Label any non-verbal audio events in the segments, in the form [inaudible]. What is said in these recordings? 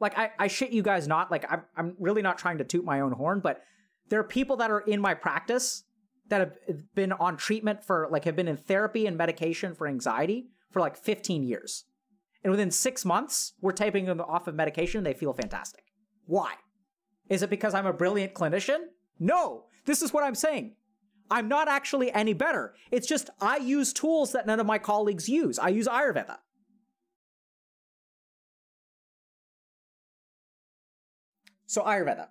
Like I, I shit you guys not. Like I'm, I'm really not trying to toot my own horn, but there are people that are in my practice that have been on treatment for like have been in therapy and medication for anxiety for like 15 years. And within six months, we're taping them off of medication and they feel fantastic. Why? Is it because I'm a brilliant clinician? No, this is what I'm saying. I'm not actually any better. It's just I use tools that none of my colleagues use. I use Ayurveda. So, Ayurveda.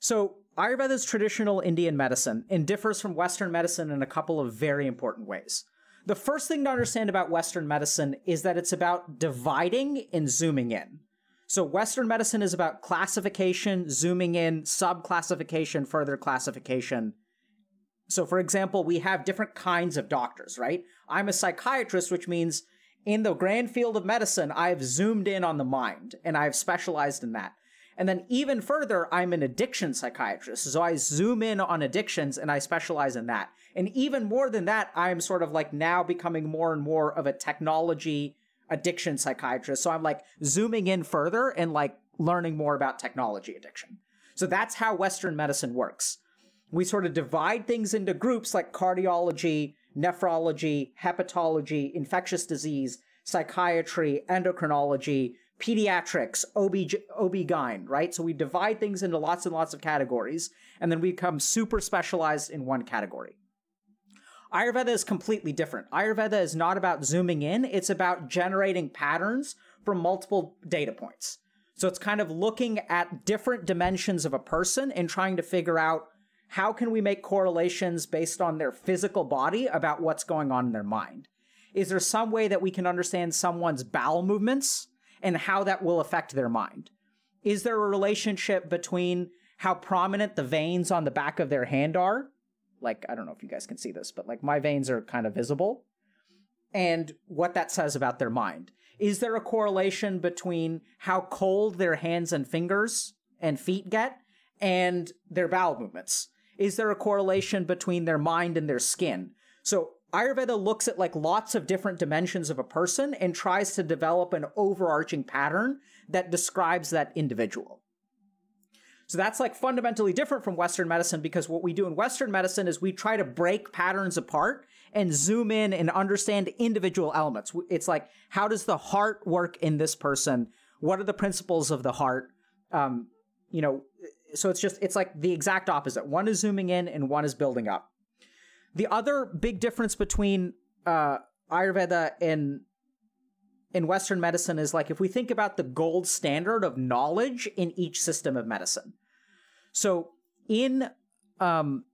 So, Ayurveda is traditional Indian medicine and differs from Western medicine in a couple of very important ways. The first thing to understand about Western medicine is that it's about dividing and zooming in. So, Western medicine is about classification, zooming in, sub classification, further classification. So, for example, we have different kinds of doctors, right? I'm a psychiatrist, which means in the grand field of medicine, I've zoomed in on the mind and I've specialized in that. And then even further, I'm an addiction psychiatrist. So I zoom in on addictions and I specialize in that. And even more than that, I'm sort of like now becoming more and more of a technology addiction psychiatrist. So I'm like zooming in further and like learning more about technology addiction. So that's how Western medicine works. We sort of divide things into groups like cardiology, nephrology, hepatology, infectious disease, psychiatry, endocrinology, pediatrics, OB, OB-GYN, right? So we divide things into lots and lots of categories, and then we become super specialized in one category. Ayurveda is completely different. Ayurveda is not about zooming in, it's about generating patterns from multiple data points. So it's kind of looking at different dimensions of a person and trying to figure out how can we make correlations based on their physical body about what's going on in their mind. Is there some way that we can understand someone's bowel movements and how that will affect their mind. Is there a relationship between how prominent the veins on the back of their hand are? Like, I don't know if you guys can see this, but like my veins are kind of visible. And what that says about their mind. Is there a correlation between how cold their hands and fingers and feet get and their bowel movements? Is there a correlation between their mind and their skin? So Ayurveda looks at like lots of different dimensions of a person and tries to develop an overarching pattern that describes that individual. So that's like fundamentally different from Western medicine because what we do in Western medicine is we try to break patterns apart and zoom in and understand individual elements. It's like, how does the heart work in this person? What are the principles of the heart? Um, you know, so it's just, it's like the exact opposite. One is zooming in and one is building up. The other big difference between uh, Ayurveda and in Western medicine is like if we think about the gold standard of knowledge in each system of medicine. So in um,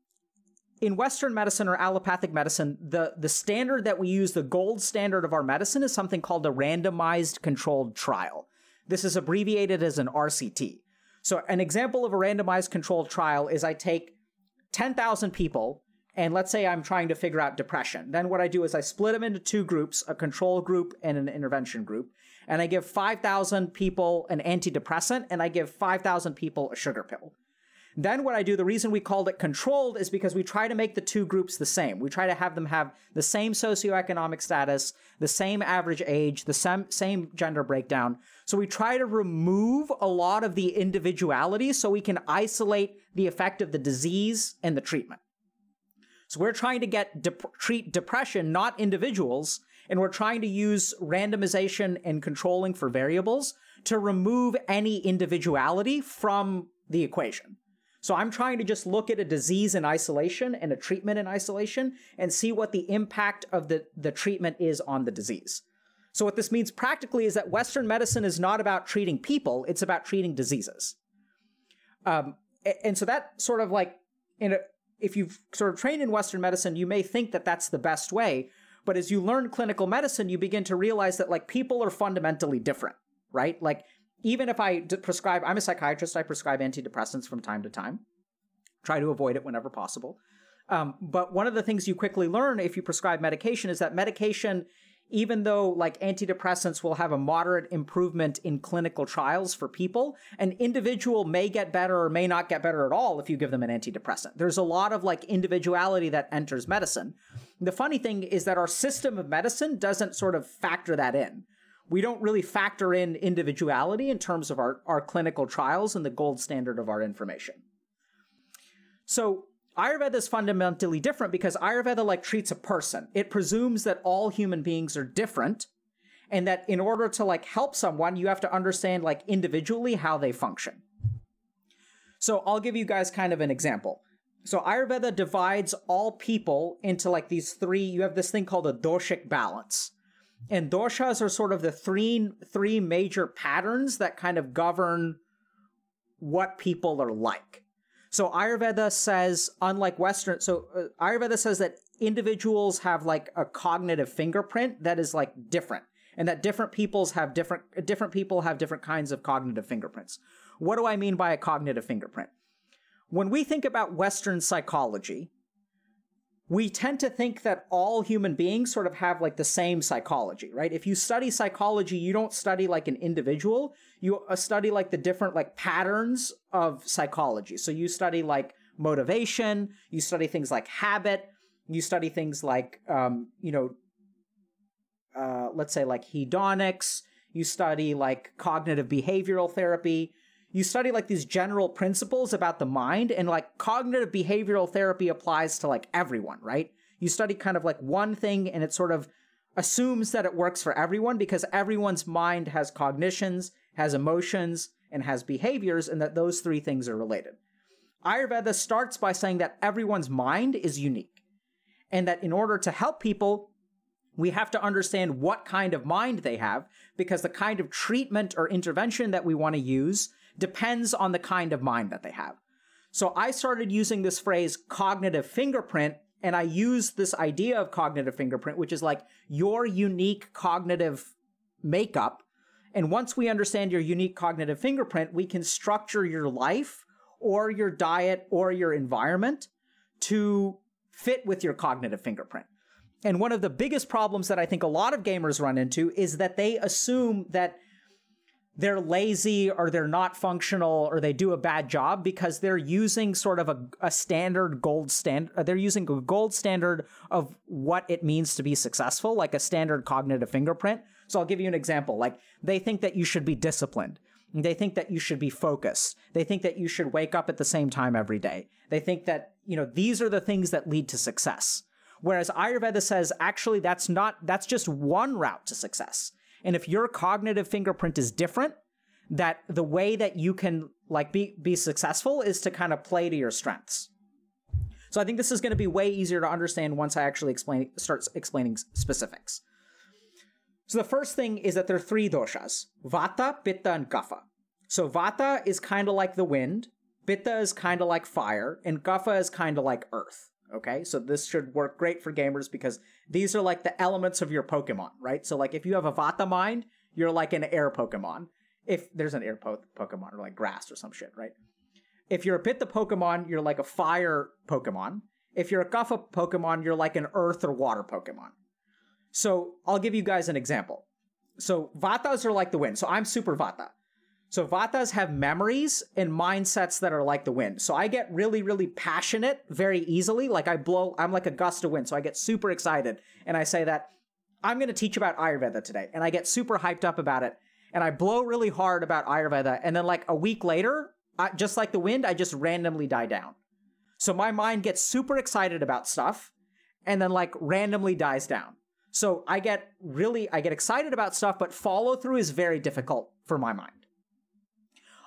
in Western medicine or allopathic medicine, the the standard that we use, the gold standard of our medicine, is something called a randomized controlled trial. This is abbreviated as an RCT. So an example of a randomized controlled trial is I take 10,000 people and let's say I'm trying to figure out depression. Then what I do is I split them into two groups, a control group and an intervention group. And I give 5,000 people an antidepressant and I give 5,000 people a sugar pill. Then what I do, the reason we called it controlled is because we try to make the two groups the same. We try to have them have the same socioeconomic status, the same average age, the same, same gender breakdown. So we try to remove a lot of the individuality so we can isolate the effect of the disease and the treatment. So we're trying to get treat depression, not individuals, and we're trying to use randomization and controlling for variables to remove any individuality from the equation. So I'm trying to just look at a disease in isolation and a treatment in isolation and see what the impact of the, the treatment is on the disease. So what this means practically is that Western medicine is not about treating people, it's about treating diseases. Um, and so that sort of like in a if you've sort of trained in Western medicine, you may think that that's the best way. But as you learn clinical medicine, you begin to realize that like people are fundamentally different, right? Like even if I prescribe, I'm a psychiatrist, I prescribe antidepressants from time to time, try to avoid it whenever possible. Um, but one of the things you quickly learn if you prescribe medication is that medication even though like antidepressants will have a moderate improvement in clinical trials for people, an individual may get better or may not get better at all if you give them an antidepressant. There's a lot of like individuality that enters medicine. The funny thing is that our system of medicine doesn't sort of factor that in. we don't really factor in individuality in terms of our, our clinical trials and the gold standard of our information. So Ayurveda is fundamentally different because Ayurveda like treats a person. It presumes that all human beings are different and that in order to like help someone, you have to understand like individually how they function. So I'll give you guys kind of an example. So Ayurveda divides all people into like these three, you have this thing called a doshic balance. And doshas are sort of the three three major patterns that kind of govern what people are like. So Ayurveda says, unlike Western, so uh, Ayurveda says that individuals have like a cognitive fingerprint that is like different, and that different peoples have different different people have different kinds of cognitive fingerprints. What do I mean by a cognitive fingerprint? When we think about Western psychology, we tend to think that all human beings sort of have like the same psychology, right? If you study psychology, you don't study like an individual, you uh, study like the different like patterns of psychology. So you study like motivation, you study things like habit, you study things like, um, you know, uh, let's say like hedonics, you study like cognitive behavioral therapy, you study like these general principles about the mind and like cognitive behavioral therapy applies to like everyone, right? You study kind of like one thing and it sort of assumes that it works for everyone because everyone's mind has cognitions, has emotions, and has behaviors, and that those three things are related. Ayurveda starts by saying that everyone's mind is unique, and that in order to help people, we have to understand what kind of mind they have because the kind of treatment or intervention that we want to use depends on the kind of mind that they have. So I started using this phrase cognitive fingerprint, and I used this idea of cognitive fingerprint, which is like your unique cognitive makeup. And once we understand your unique cognitive fingerprint, we can structure your life or your diet or your environment to fit with your cognitive fingerprint. And one of the biggest problems that I think a lot of gamers run into is that they assume that they're lazy or they're not functional or they do a bad job because they're using sort of a, a standard gold standard uh, they're using a gold standard of what it means to be successful like a standard cognitive fingerprint. So i'll give you an example like they think that you should be disciplined. They think that you should be focused. They think that you should wake up at the same time every day. They think that you know these are the things that lead to success. Whereas ayurveda says actually that's not that's just one route to success and if your cognitive fingerprint is different, that the way that you can like be be successful is to kind of play to your strengths. So I think this is going to be way easier to understand once I actually explain starts explaining specifics. So the first thing is that there are three doshas: Vata, Pitta, and Kapha. So Vata is kind of like the wind, Pitta is kind of like fire, and Kapha is kind of like earth. Okay, so this should work great for gamers because these are like the elements of your Pokemon, right? So like if you have a Vata mind, you're like an air Pokemon. If there's an air po- Pokemon or like grass or some shit, right? If you're a Pitta Pokemon, you're like a fire Pokemon. If you're a Kapha Pokemon, you're like an earth or water Pokemon. So I'll give you guys an example. So Vatas are like the wind. So I'm super Vata. So Vatas have memories and mindsets that are like the wind. So I get really, really passionate very easily. Like I blow, I'm like a gust of wind. So I get super excited. And I say that I'm going to teach about Ayurveda today. And I get super hyped up about it. And I blow really hard about Ayurveda. And then like a week later, I, just like the wind, I just randomly die down. So my mind gets super excited about stuff and then like randomly dies down. So I get really, I get excited about stuff, but follow through is very difficult for my mind.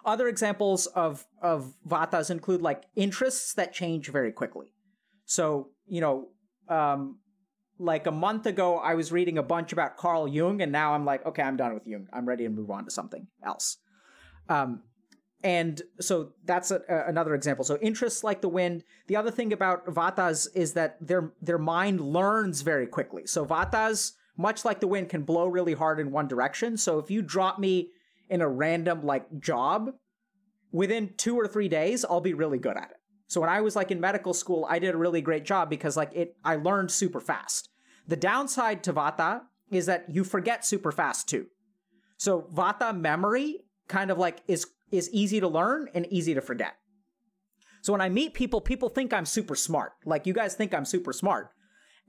Other examples of of vatas include like interests that change very quickly. So you know, um, like a month ago, I was reading a bunch about Carl Jung, and now I'm like, okay, I'm done with Jung. I'm ready to move on to something else. Um, and so that's a, a, another example. So interests like the wind. The other thing about vatas is that their their mind learns very quickly. So vatas, much like the wind, can blow really hard in one direction. So if you drop me in a random like job, within two or three days, I'll be really good at it. So when I was like in medical school, I did a really great job because like it, I learned super fast. The downside to Vata is that you forget super fast too. So Vata memory kind of like is is easy to learn and easy to forget. So when I meet people, people think I'm super smart. Like you guys think I'm super smart.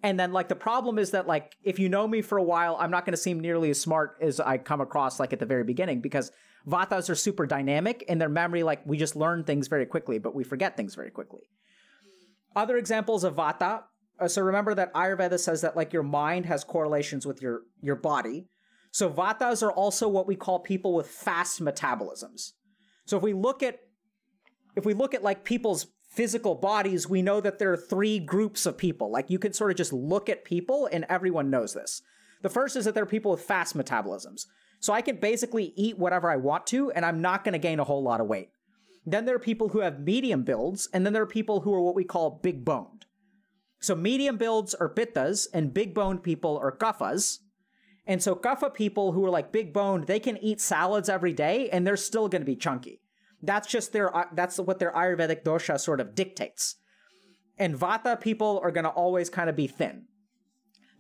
And then like the problem is that like if you know me for a while, I'm not going to seem nearly as smart as I come across like at the very beginning because Vatas are super dynamic in their memory. Like we just learn things very quickly, but we forget things very quickly. Other examples of Vata. Uh, so remember that Ayurveda says that like your mind has correlations with your your body. So Vatas are also what we call people with fast metabolisms. So if we look at if we look at like people's physical bodies, we know that there are three groups of people. Like you can sort of just look at people and everyone knows this. The first is that there are people with fast metabolisms. So I can basically eat whatever I want to and I'm not going to gain a whole lot of weight. Then there are people who have medium builds, and then there are people who are what we call big boned. So medium builds are pittas, and big boned people are kaphas. And so kapha people who are like big boned, they can eat salads every day, and they're still going to be chunky. That's just their uh, that's what their Ayurvedic dosha sort of dictates. And Vata people are going to always kind of be thin.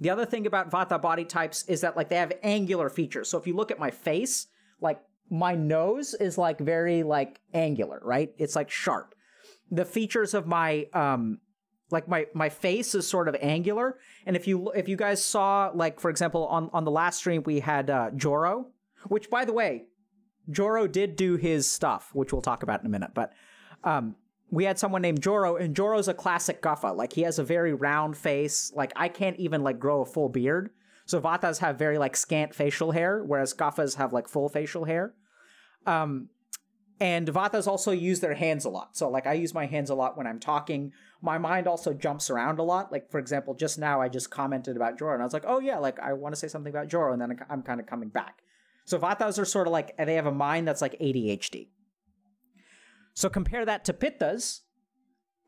The other thing about Vata body types is that like they have angular features. So if you look at my face, like my nose is like very like angular, right? It's like sharp. The features of my um like my my face is sort of angular and if you if you guys saw like for example on on the last stream we had uh Joro, which by the way, Joro did do his stuff, which we'll talk about in a minute. But um, we had someone named Joro, and Joro's a classic Kapha. Like he has a very round face. Like I can't even like grow a full beard. So Vatas have very like scant facial hair, whereas Kaphas have like full facial hair. Um, and Vatas also use their hands a lot. So like I use my hands a lot when I'm talking. My mind also jumps around a lot. Like for example, just now I just commented about Joro, and I was like, oh yeah, like I want to say something about Joro, and then I'm kind of coming back. So Vatas are sort of like, they have a mind that's like ADHD. So compare that to Pittas,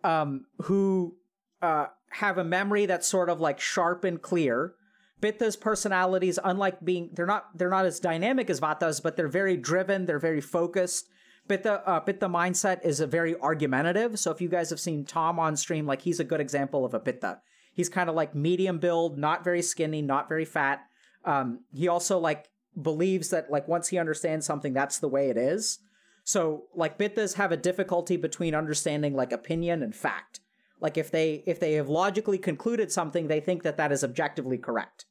um, who uh, have a memory that's sort of like sharp and clear. Pitta's personalities, unlike being, they're not they're not as dynamic as Vatas, but they're very driven. They're very focused. Pitta uh, Pitta mindset is a very argumentative. So if you guys have seen Tom on stream, like he's a good example of a Pitta. He's kind of like medium build, not very skinny, not very fat. Um, he also like believes that like once he understands something, that's the way it is. So like Pittas have a difficulty between understanding like opinion and fact. Like if they if they have logically concluded something, they think that that is objectively correct.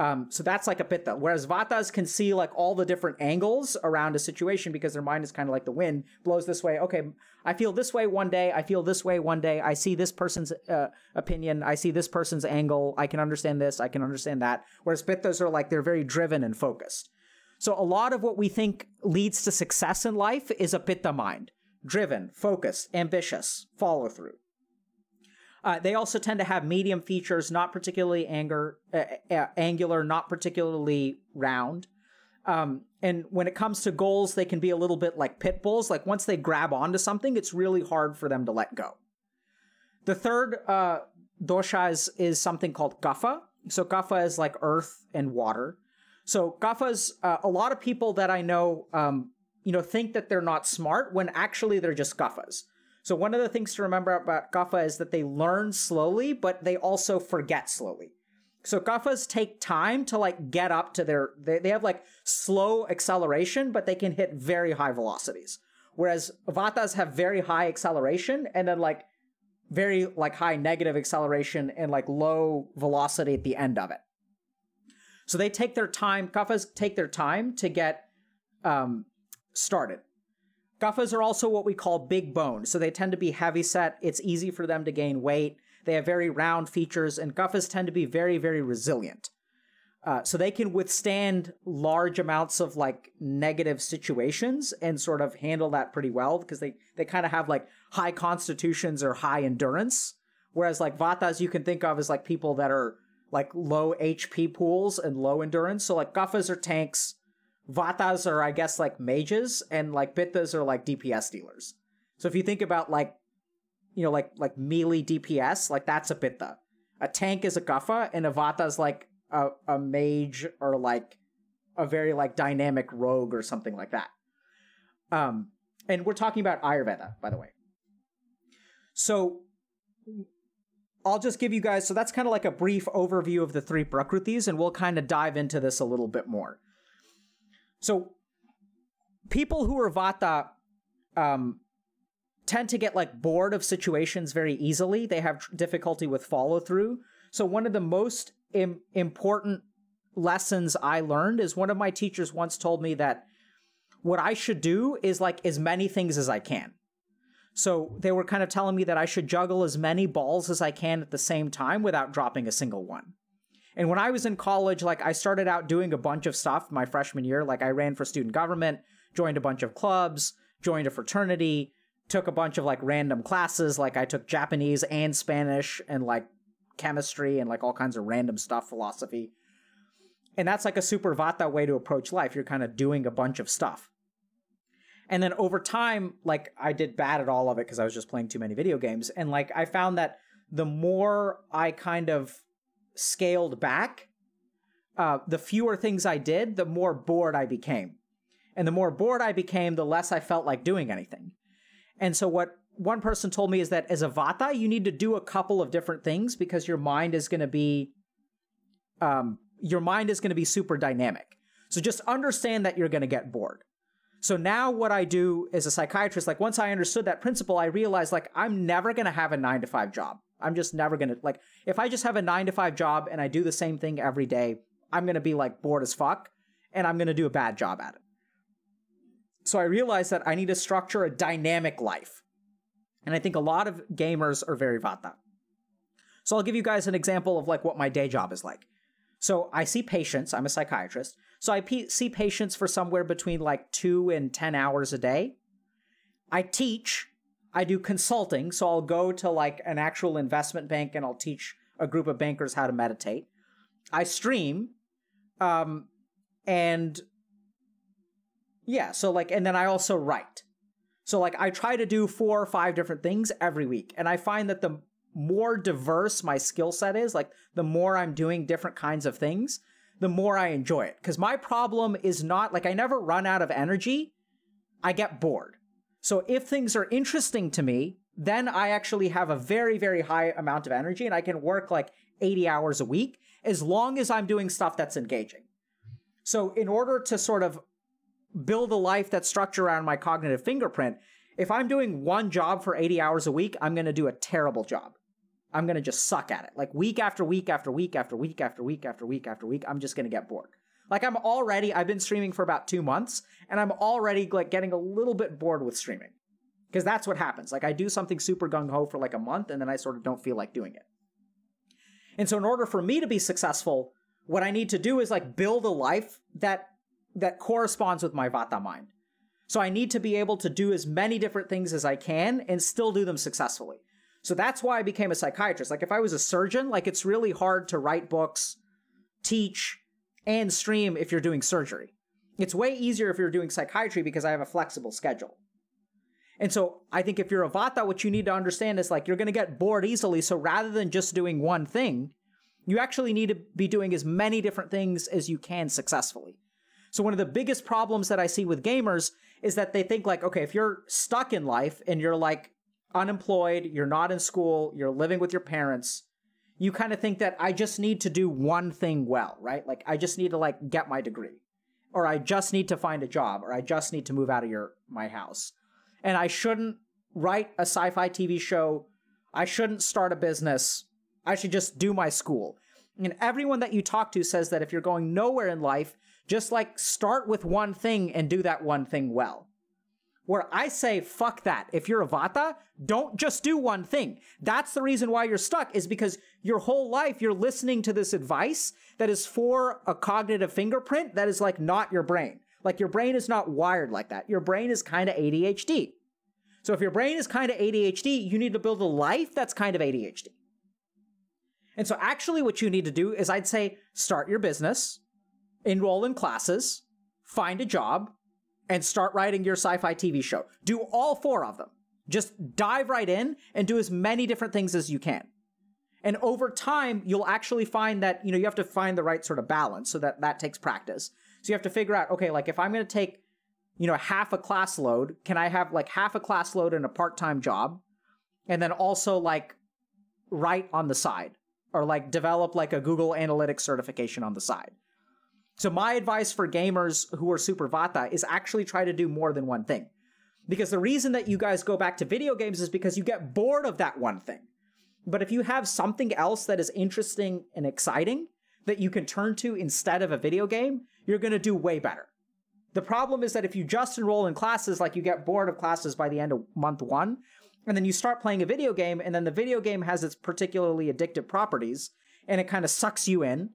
Um, so that's like a pitta. Whereas vatas can see like all the different angles around a situation because their mind is kind of like the wind blows this way. Okay, I feel this way one day. I feel this way one day. I see this person's uh, opinion. I see this person's angle. I can understand this. I can understand that. Whereas pittas are like they're very driven and focused. So a lot of what we think leads to success in life is a pitta mind, driven, focused, ambitious, follow through. Uh, they also tend to have medium features, not particularly anger, uh, uh, angular, not particularly round. Um, and when it comes to goals, they can be a little bit like pit bulls. Like once they grab onto something, it's really hard for them to let go. The third uh, dosha is, is something called kapha. So kapha is like earth and water. So kaphas, uh, a lot of people that I know, um, you know, think that they're not smart when actually they're just kaphas. So one of the things to remember about kapha is that they learn slowly, but they also forget slowly. So kaphas take time to like get up to their they, they have like slow acceleration, but they can hit very high velocities. Whereas vatas have very high acceleration and then like very like high negative acceleration and like low velocity at the end of it. So they take their time, kaphas take their time to get um, started. Kaphas are also what we call big boned, so they tend to be heavy set. It's easy for them to gain weight. They have very round features, and kaphas tend to be very, very resilient. Uh, so they can withstand large amounts of like negative situations and sort of handle that pretty well because they they kind of have like high constitutions or high endurance. Whereas like vatas, you can think of as like people that are like low HP pools and low endurance. So like kaphas are tanks Vatas are, I guess, like mages, and like Pittas are like DPS dealers. So if you think about like, you know, like like melee DPS, like that's a Pitta. A tank is a Kapha, and a Vata is like a, a mage or like a very like dynamic rogue or something like that. Um, and we're talking about Ayurveda, by the way. So I'll just give you guys, so that's kind of like a brief overview of the three Prakrutis, and we'll kind of dive into this a little bit more. So people who are Vata um, tend to get like bored of situations very easily. They have difficulty with follow through. So one of the most Im- important lessons I learned is one of my teachers once told me that what I should do is like as many things as I can. So they were kind of telling me that I should juggle as many balls as I can at the same time without dropping a single one. And when I was in college, like I started out doing a bunch of stuff my freshman year. Like I ran for student government, joined a bunch of clubs, joined a fraternity, took a bunch of like random classes. Like I took Japanese and Spanish and like chemistry and like all kinds of random stuff, philosophy. And that's like a super vata way to approach life. You're kind of doing a bunch of stuff. And then over time, like I did bad at all of it because I was just playing too many video games. And like I found that the more I kind of scaled back, uh, the fewer things I did, the more bored I became. And the more bored I became, the less I felt like doing anything. And so what one person told me is that as a vata, you need to do a couple of different things because your mind is going to be, um, your mind is going to be super dynamic. So just understand that you're going to get bored. So now what I do as a psychiatrist, like once I understood that principle, I realized like I'm never going to have a nine to five job. I'm just never to like, if I just have a nine to five job and I do the same thing every day, I'm to be like bored as fuck and I'm to do a bad job at it. So I realized that I need to structure a dynamic life. And I think a lot of gamers are very vata. So I'll give you guys an example of like what my day job is like. So I see patients, I'm a psychiatrist. So I see patients for somewhere between like two and 10 hours a day. I teach, I do consulting. So I'll go to like an actual investment bank and I'll teach a group of bankers how to meditate. I stream, um, and yeah, so like, and then I also write. So like, I try to do four or five different things every week. And I find that the more diverse my skill set is, like, the more I'm doing different kinds of things, the more I enjoy it. Because my problem is not like I never run out of energy, I get bored. So if things are interesting to me, then I actually have a very, very high amount of energy and I can work like 80 hours a week as long as I'm doing stuff that's engaging. So, in order to sort of build a life that's structured around my cognitive fingerprint, if I'm doing one job for 80 hours a week, I'm going to do a terrible job. I'm going to just suck at it. Like week after week after week after week after week after week after week, I'm just going to get bored. Like I'm already, I've been streaming for about two months and I'm already like getting a little bit bored with streaming. Because that's what happens. Like I do something super gung ho for like a month and then I sort of don't feel like doing it. And so in order for me to be successful, what I need to do is like build a life that that corresponds with my vata mind. So I need to be able to do as many different things as I can and still do them successfully. So that's why I became a psychiatrist. Like if I was a surgeon, like it's really hard to write books, teach, and stream if you're doing surgery. It's way easier if you're doing psychiatry because I have a flexible schedule. And so I think if you're a Vata, what you need to understand is like you're going to get bored easily. So rather than just doing one thing, you actually need to be doing as many different things as you can successfully. So one of the biggest problems that I see with gamers is that they think like, okay, if you're stuck in life and you're like unemployed, you're not in school, you're living with your parents, you kind of think that I just need to do one thing well, right? Like I just need to like get my degree or I just need to find a job or I just need to move out of your my house. And I shouldn't write a sci-fi TV show. I shouldn't start a business. I should just do my school. And everyone that you talk to says that if you're going nowhere in life, just like start with one thing and do that one thing well. Where I say, fuck that. If you're a Vata, don't just do one thing. That's the reason why you're stuck, is because your whole life you're listening to this advice that is for a cognitive fingerprint that is like not your brain. Like your brain is not wired like that. Your brain is kind of ADHD. So if your brain is kind of ADHD, you need to build a life that's kind of ADHD. And so actually what you need to do is I'd say start your business, enroll in classes, find a job, and start writing your sci fi TV show. Do all four of them. Just dive right in and do as many different things as you can. And over time, you'll actually find that, you know, you have to find the right sort of balance so that that takes practice. So you have to figure out, okay, like if I'm going to take, you know, half a class load, can I have like half a class load and a part time job? And then also like write on the side or like develop like a Google Analytics certification on the side. So my advice for gamers who are super vata is actually try to do more than one thing. Because the reason that you guys go back to video games is because you get bored of that one thing. But if you have something else that is interesting and exciting that you can turn to instead of a video game, you're going to do way better. The problem is that if you just enroll in classes, like you get bored of classes by the end of month one, and then you start playing a video game, and then the video game has its particularly addictive properties, and it kind of sucks you in.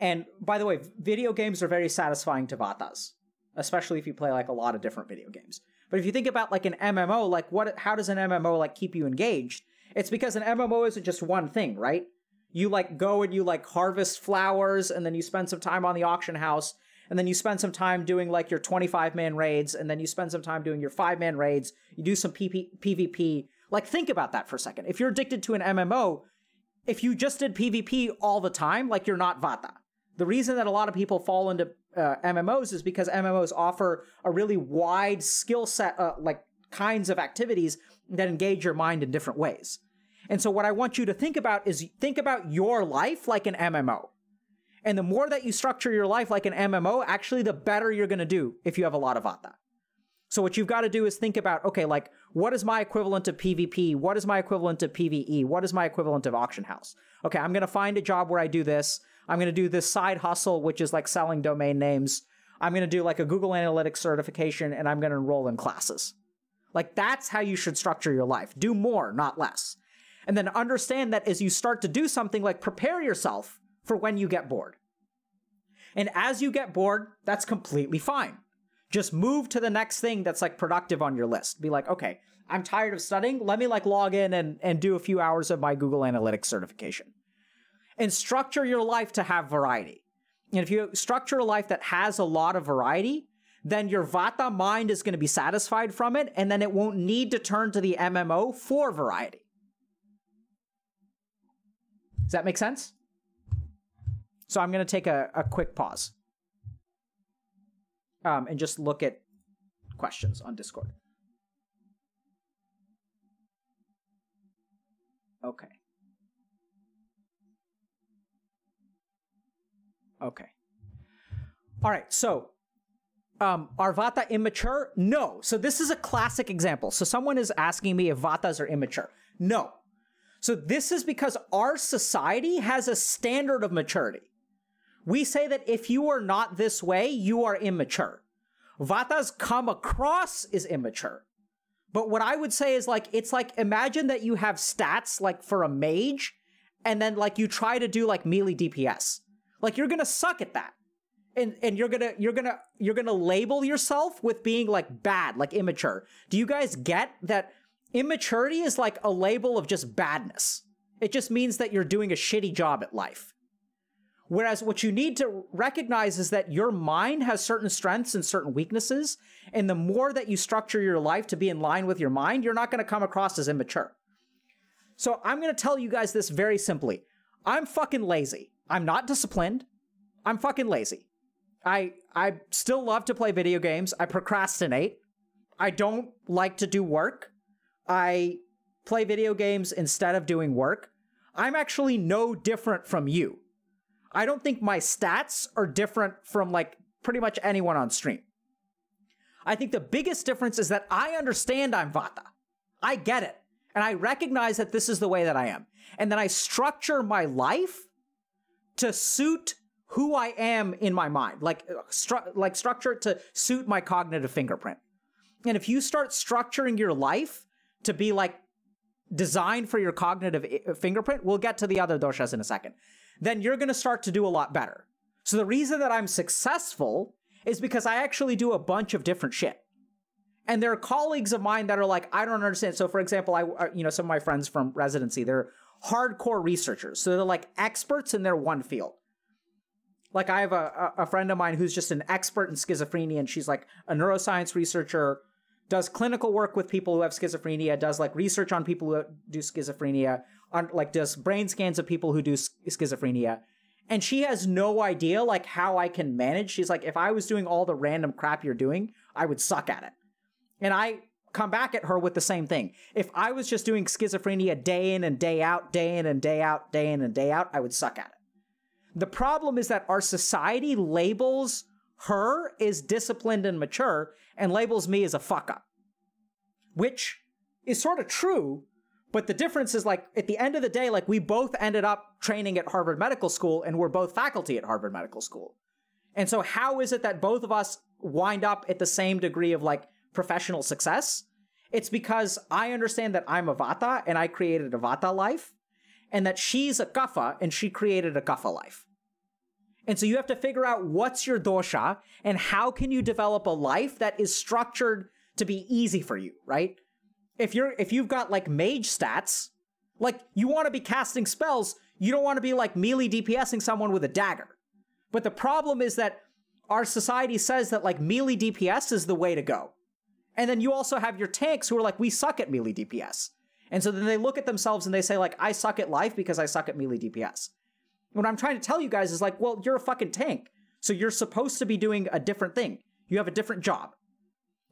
And by the way, video games are very satisfying to vatas, especially if you play like a lot of different video games. But if you think about like an MMO, like what how does an MMO like keep you engaged? It's because an MMO isn't just one thing, right? You like go and you like harvest flowers and then you spend some time on the auction house and then you spend some time doing like your 25 man raids and then you spend some time doing your 5 man raids. You do some PP- PvP. Like think about that for a second. If you're addicted to an MMO, if you just did PvP all the time, like you're not Vata. The reason that a lot of people fall into uh, MMOs is because MMOs offer a really wide skill set, uh, like kinds of activities that engage your mind in different ways. And so, what I want you to think about is think about your life like an MMO. And the more that you structure your life like an MMO, actually, the better you're going to do if you have a lot of Vata. So, what you've got to do is think about okay, like, what is my equivalent of PvP? What is my equivalent of PvE? What is my equivalent of auction house? Okay, I'm going to find a job where I do this. I'm going to do this side hustle, which is like selling domain names. I'm going to do like a Google Analytics certification and I'm going to enroll in classes. Like, that's how you should structure your life. Do more, not less. And then understand that as you start to do something, like prepare yourself for when you get bored. And as you get bored, that's completely fine. Just move to the next thing that's like productive on your list. Be like, okay, I'm tired of studying. Let me like log in and, and do a few hours of my Google Analytics certification. And structure your life to have variety. And if you structure a life that has a lot of variety, then your Vata mind is going to be satisfied from it, and then it won't need to turn to the MMO for variety. Does that make sense? So I'm going to take a, a quick pause um, and just look at questions on Discord. Okay. Okay. All right. So, um, are Vata immature? No. So this is a classic example. So someone is asking me if Vatas are immature. No. So this is because our society has a standard of maturity. We say that if you are not this way, you are immature. Vatas come across as immature. But what I would say is like, it's like, imagine that you have stats like for a mage, and then like you try to do like melee DPS. Like you're gonna suck at that. And, and you're gonna you're gonna you're gonna label yourself with being like bad, like immature. Do you guys get that immaturity is like a label of just badness? It just means that you're doing a shitty job at life. Whereas what you need to recognize is that your mind has certain strengths and certain weaknesses. And the more that you structure your life to be in line with your mind, you're not going to come across as immature. So I'm going to tell you guys this very simply. I'm fucking lazy. I'm not disciplined. I'm fucking lazy. I I still love to play video games. I procrastinate. I don't like to do work. I play video games instead of doing work. I'm actually no different from you. I don't think my stats are different from like pretty much anyone on stream. I think the biggest difference is that I understand I'm Vata. I get it. And I recognize that this is the way that I am. And then I structure my life to suit who I am in my mind, like, stru- like structure it to suit my cognitive fingerprint. And if you start structuring your life to be like designed for your cognitive eh, fingerprint, we'll get to the other doshas in a second then you're going to start to do a lot better. So the reason that I'm successful is because I actually do a bunch of different shit. And there are colleagues of mine that are like, I don't understand. So, for example, I, uh, you know, some of my friends from residency, they're hardcore researchers. So they're like experts in their one field. Like I have a, a friend of mine who's just an expert in schizophrenia, and she's like a neuroscience researcher, does clinical work with people who have schizophrenia, does like research on people who do schizophrenia, on like does brain scans of people who do schizophrenia and she has no idea like how I can manage. She's like, if I was doing all the random crap you're doing, I would suck at it. And I come back at her with the same thing. If I was just doing schizophrenia day in and day out, day in and day out, day in and day out, I would suck at it. The problem is that our society labels her as disciplined and mature and labels me as a fuck up, which is sort of true But the difference is like at the end of the day, like we both ended up training at Harvard Medical School and we're both faculty at Harvard Medical School. And so how is it that both of us wind up at the same degree of like professional success? It's because I understand that I'm a Vata and I created a Vata life, and that she's a Kapha and she created a Kapha life. And so you have to figure out what's your dosha and how can you develop a life that is structured to be easy for you, right? If you're if you've got like mage stats, like you want to be casting spells, you don't want to be like melee DPSing someone with a dagger. But the problem is that our society says that like melee DPS is the way to go. And then you also have your tanks who are like, we suck at melee DPS. And so then they look at themselves and they say, like, I suck at life because I suck at melee DPS. What I'm trying to tell you guys is like, well, you're a fucking tank. So you're supposed to be doing a different thing. You have a different job.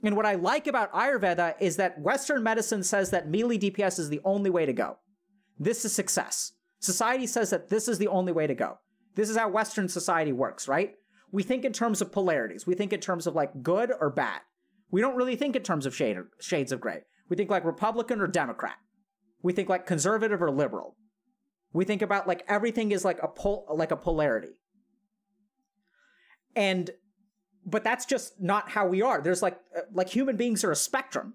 And what I like about Ayurveda is that Western medicine says that melee DPS is the only way to go. This is success. Society says that this is the only way to go. This is how Western society works, right? We think in terms of polarities. We think in terms of like good or bad. We don't really think in terms of shade, shades of gray. We think like Republican or Democrat. We think like conservative or liberal. We think about like everything is like a pol- like a polarity. And but that's just not how we are. There's like uh, like human beings are a spectrum.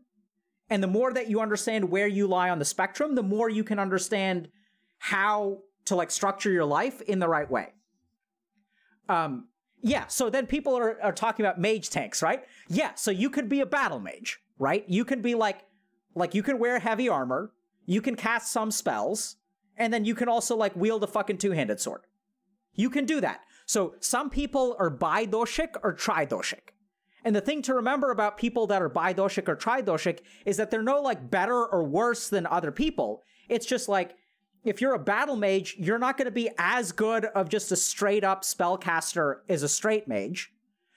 And the more that you understand where you lie on the spectrum, the more you can understand how to like structure your life in the right way. Um yeah, so then people are, are talking about mage tanks, right? Yeah, so you could be a battle mage, right? You can be like like you can wear heavy armor, you can cast some spells, and then you can also like wield a fucking two-handed sword. You can do that. So some people are bi-doshic or tri-doshic. And the thing to remember about people that are bi-doshic or tri-doshic is that they're no like better or worse than other people. It's just like if you're a battle mage, you're not going to be as good of just a straight up spellcaster as a straight mage.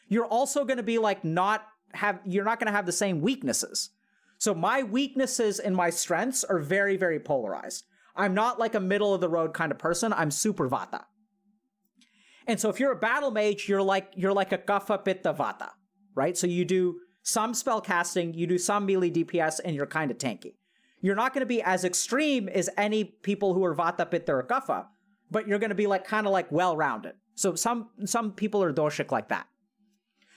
You're also going to be like not have you're not going to have the same weaknesses. So my weaknesses and my strengths are very very polarized. I'm not like a middle of the road kind of person. I'm super vata. And so if you're a battle mage, you're like you're like a kapha pitta vata, right? So you do some spell casting, you do some melee DPS, and you're kind of tanky you're not going to be as extreme as any people who are Vata, Pitta, or Kapha, but you're going to be like kind of like well rounded. So some some people are doshic like that.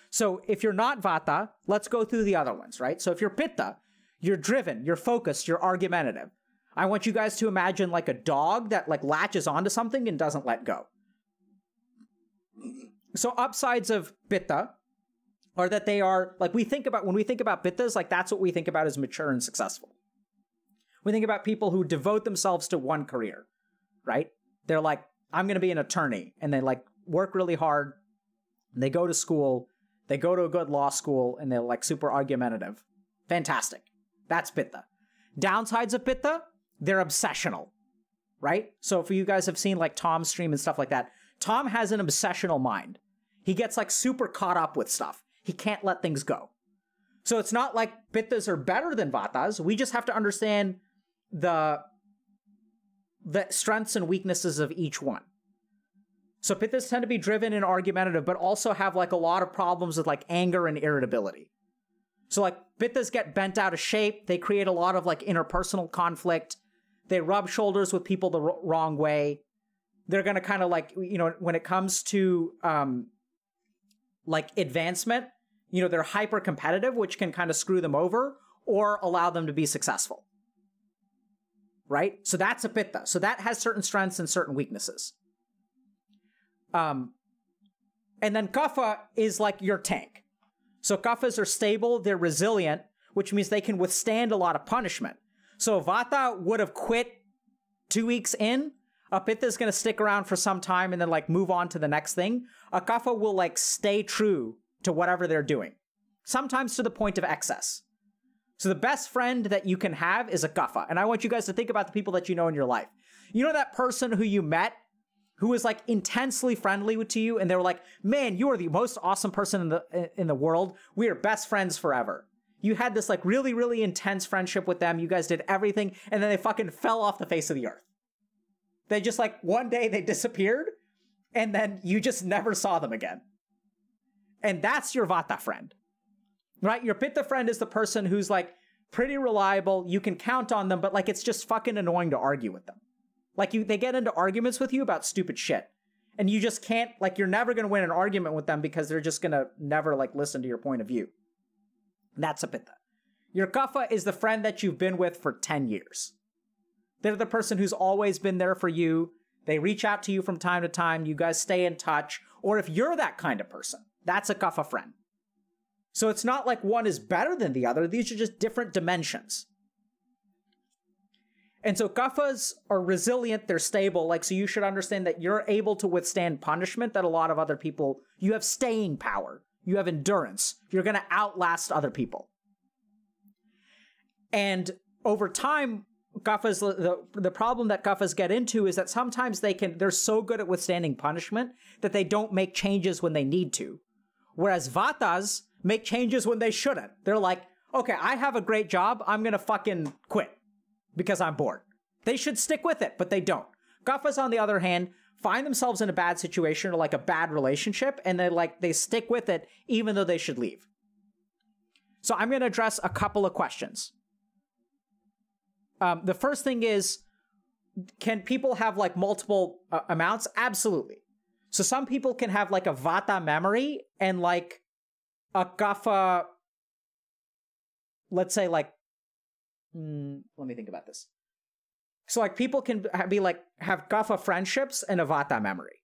So if you're not Vata, let's go through the other ones, right? So if you're Pitta, you're driven, you're focused, you're argumentative. I want you guys to imagine like a dog that like latches onto something and doesn't let go. So upsides of Pitta are that they are like we think about when we think about Pittas, like that's what we think about as mature and successful. We think about people who devote themselves to one career, right? They're like, I'm going to be an attorney. And they like work really hard. They go to school. They go to a good law school and they're like super argumentative. Fantastic. That's Pitta. Downsides of Pitta, they're obsessional, right? So if you guys have seen like Tom's stream and stuff like that, Tom has an obsessional mind. He gets like super caught up with stuff. He can't let things go. So it's not like Pittas are better than Vatas. We just have to understand the the strengths and weaknesses of each one. So Pittas tend to be driven and argumentative, but also have like a lot of problems with like anger and irritability. So like Pittas get bent out of shape. They create a lot of like interpersonal conflict. They rub shoulders with people the wrong way. They're gonna kind of like you know when it comes to um like advancement, you know they're hyper competitive, which can kind of screw them over or allow them to be successful right? So that's a pitta. So that has certain strengths and certain weaknesses. Um, and then kapha is like your tank. So kaphas are stable, they're resilient, which means they can withstand a lot of punishment. So Vata would have quit two weeks in. A Pitta is going to stick around for some time and then like move on to the next thing. A Kapha will like stay true to whatever they're doing, sometimes to the point of excess. So the best friend that you can have is a kapha. And I want you guys to think about the people that you know in your life. You know that person who you met who was like intensely friendly to you and they were like, "Man, you are the most awesome person in the in the world. We are best friends forever." You had this like really really intense friendship with them. You guys did everything and then they fucking fell off the face of the earth. They just like one day they disappeared and then you just never saw them again. And that's your vata friend right? Your pitta friend is the person who's like pretty reliable. You can count on them, but like it's just fucking annoying to argue with them. Like you, they get into arguments with you about stupid shit, and you just can't. Like you're never gonna win an argument with them because they're just gonna never like listen to your point of view. And That's a pitta. Your kapha is the friend that you've been with for ten years. They're the person who's always been there for you. They reach out to you from time to time. You guys stay in touch. Or if you're that kind of person, that's a kapha friend. So it's not like one is better than the other. These are just different dimensions. And so kaphas are resilient, they're stable. Like, so you should understand that you're able to withstand punishment that a lot of other people, you have staying power, you have endurance, you're going to outlast other people. And over time, kaphas, the, the problem that kaphas get into is that sometimes they can, they're so good at withstanding punishment that they don't make changes when they need to. Whereas vatas make changes when they shouldn't. They're like, okay, I have a great job, I'm going to fucking quit because I'm bored. They should stick with it, but they don't. Kaphas, on the other hand, find themselves in a bad situation or like a bad relationship, and they like they stick with it even though they should leave. So I'm going to address a couple of questions. Um, the first thing is, can people have like multiple uh, amounts? Absolutely. So some people can have like a vata memory and like a kapha, let's say like mm, let me think about this. So like people can be like have kapha friendships and a vata memory.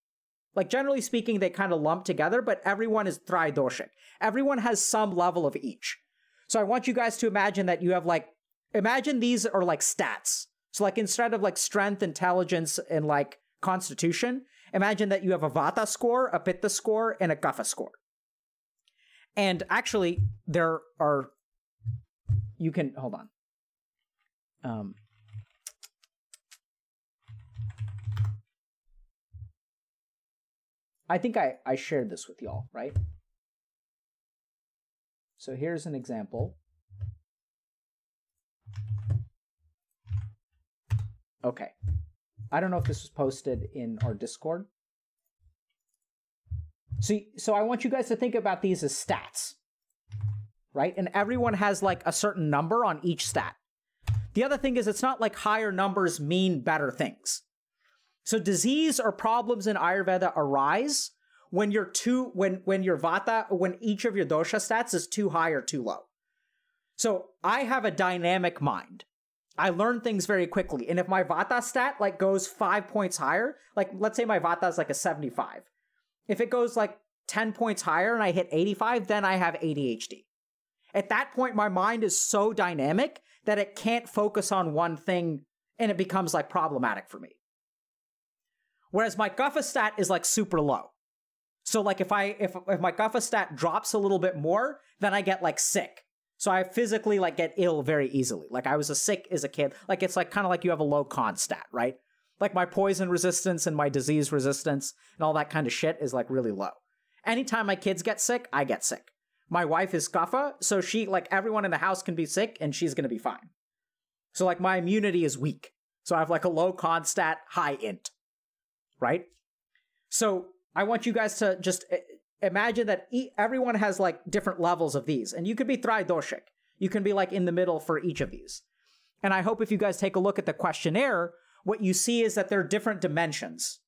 Like generally speaking, they kind of lump together, but everyone is Tridoshic. Everyone has some level of each. So I want you guys to imagine that you have like imagine these are like stats. So like instead of like strength, intelligence, and like constitution, imagine that you have a Vata score, a Pitta score, and a Kapha score. And actually, there are you can hold on. Um, I think I, I shared this with y'all, right? So here's an example. Okay. I don't know if this was posted in our Discord. So, so I want you guys to think about these as stats, right? And everyone has like a certain number on each stat. The other thing is, it's not like higher numbers mean better things. So disease or problems in Ayurveda arise when you're too when when your vata when each of your dosha stats is too high or too low. So I have a dynamic mind. I learn things very quickly. And if my vata stat like goes 5 points higher, like let's say my vata is like a 75. If it goes like 10 points higher and I hit 85, then I have ADHD. At that point my mind is so dynamic that it can't focus on one thing and it becomes like problematic for me. Whereas my kapha stat is like super low. So like if I if if my kapha stat drops a little bit more, then I get like sick. So I physically like get ill very easily. Like I was a sick as a kid. Like it's like kind of like you have a low con stat, right? Like my poison resistance and my disease resistance and all that kind of shit is like really low. Anytime my kids get sick, I get sick. My wife is kapha, so she like everyone in the house can be sick and she's gonna be fine. So like my immunity is weak. So I have like a low con stat, high int. Right? So I want you guys to just eh, imagine that everyone has like different levels of these, and you could be Tridoshic. You can be like in the middle for each of these. And I hope if you guys take a look at the questionnaire, what you see is that there are different dimensions.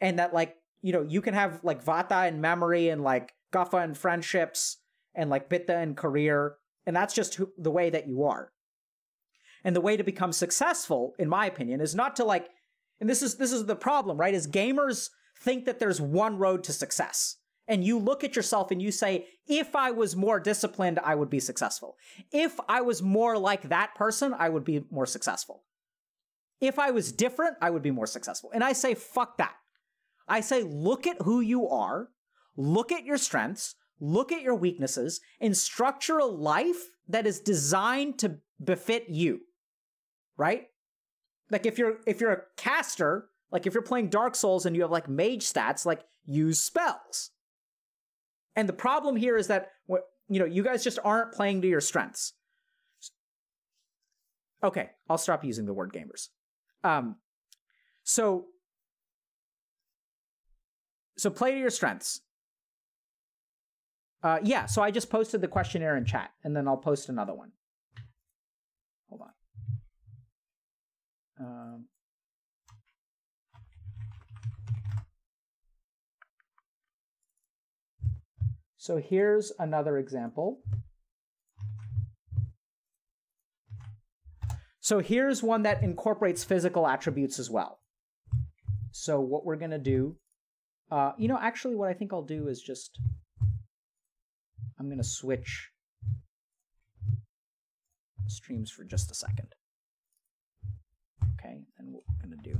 And that like, you know, you can have like Vata and memory and like Kapha and friendships and like Pitta and career. And that's just who, the way that you are. And the way to become successful, in my opinion, is not to like, and this is this is the problem, right? Is gamers think that there's one road to success. And you look at yourself and you say, if I was more disciplined, I would be successful. If I was more like that person, I would be more successful. If I was different, I would be more successful. And I say, fuck that. I say, look at who you are, look at your strengths, look at your weaknesses, and structure a life that is designed to befit you. Right? Like if you're if you're a caster, like if you're playing Dark Souls and you have like mage stats, like use spells. And the problem here is that you know, you guys just aren't playing to your strengths. Okay, I'll stop using the word gamers. Um so so play to your strengths. Uh, yeah, so I just posted the questionnaire in chat, and then I'll post another one. hold on. Um, so here's another example. So here's one that incorporates physical attributes as well. So what we're going to do, uh, you know, actually what I think I'll do is just, I'm going to switch streams for just a second. Okay, and what we're going to do.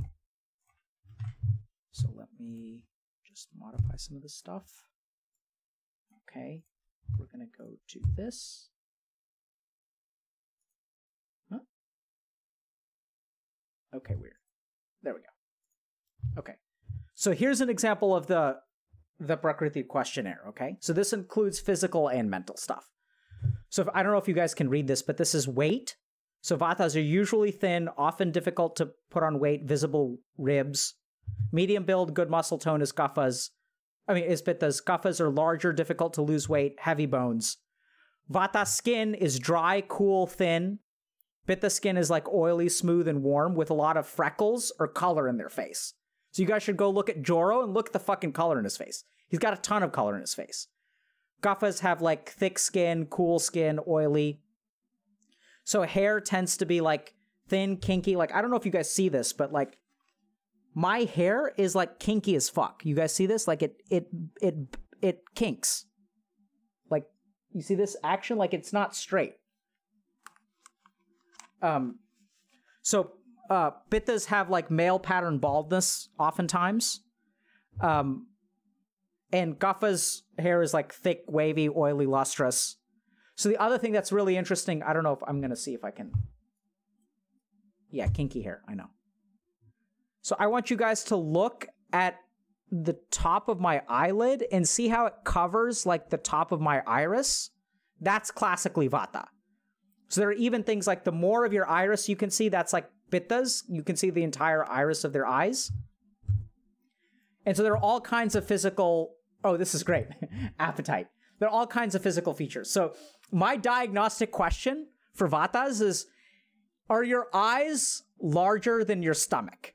So let me just modify some of this stuff. Okay, we're going to go to this. Okay, weird. There we go. Okay. So here's an example of the the Prakriti questionnaire, okay? So this includes physical and mental stuff. So if, I don't know if you guys can read this, but this is weight. So vatas are usually thin, often difficult to put on weight, visible ribs. Medium build, good muscle tone is kaphas. I mean, is pittas. Kaphas are larger, difficult to lose weight, heavy bones. Vata skin is dry, cool, thin. Pitta skin is like oily, smooth, and warm with a lot of freckles or color in their face. So you guys should go look at Joro and look at the fucking color in his face. He's got a ton of color in his face. Kaphas have like thick skin, cool skin, oily. So hair tends to be like thin, kinky. Like I don't know if you guys see this, but like my hair is like kinky as fuck. You guys see this? Like it it it it kinks. Like you see this action like it's not straight. Um so uh, Pittas have like male pattern baldness oftentimes. Um, and Kapha's hair is like thick, wavy, oily, lustrous. So the other thing that's really interesting, I don't know if I'm going to see if I can. Yeah, kinky hair, I know. So I want you guys to look at the top of my eyelid and see how it covers like the top of my iris. That's classically Vata. So there are even things like the more of your iris you can see, that's like pittas. You can see the entire iris of their eyes. And so there are all kinds of physical, oh, this is great, [laughs] appetite. There are all kinds of physical features. So my diagnostic question for Vatas is, are your eyes larger than your stomach?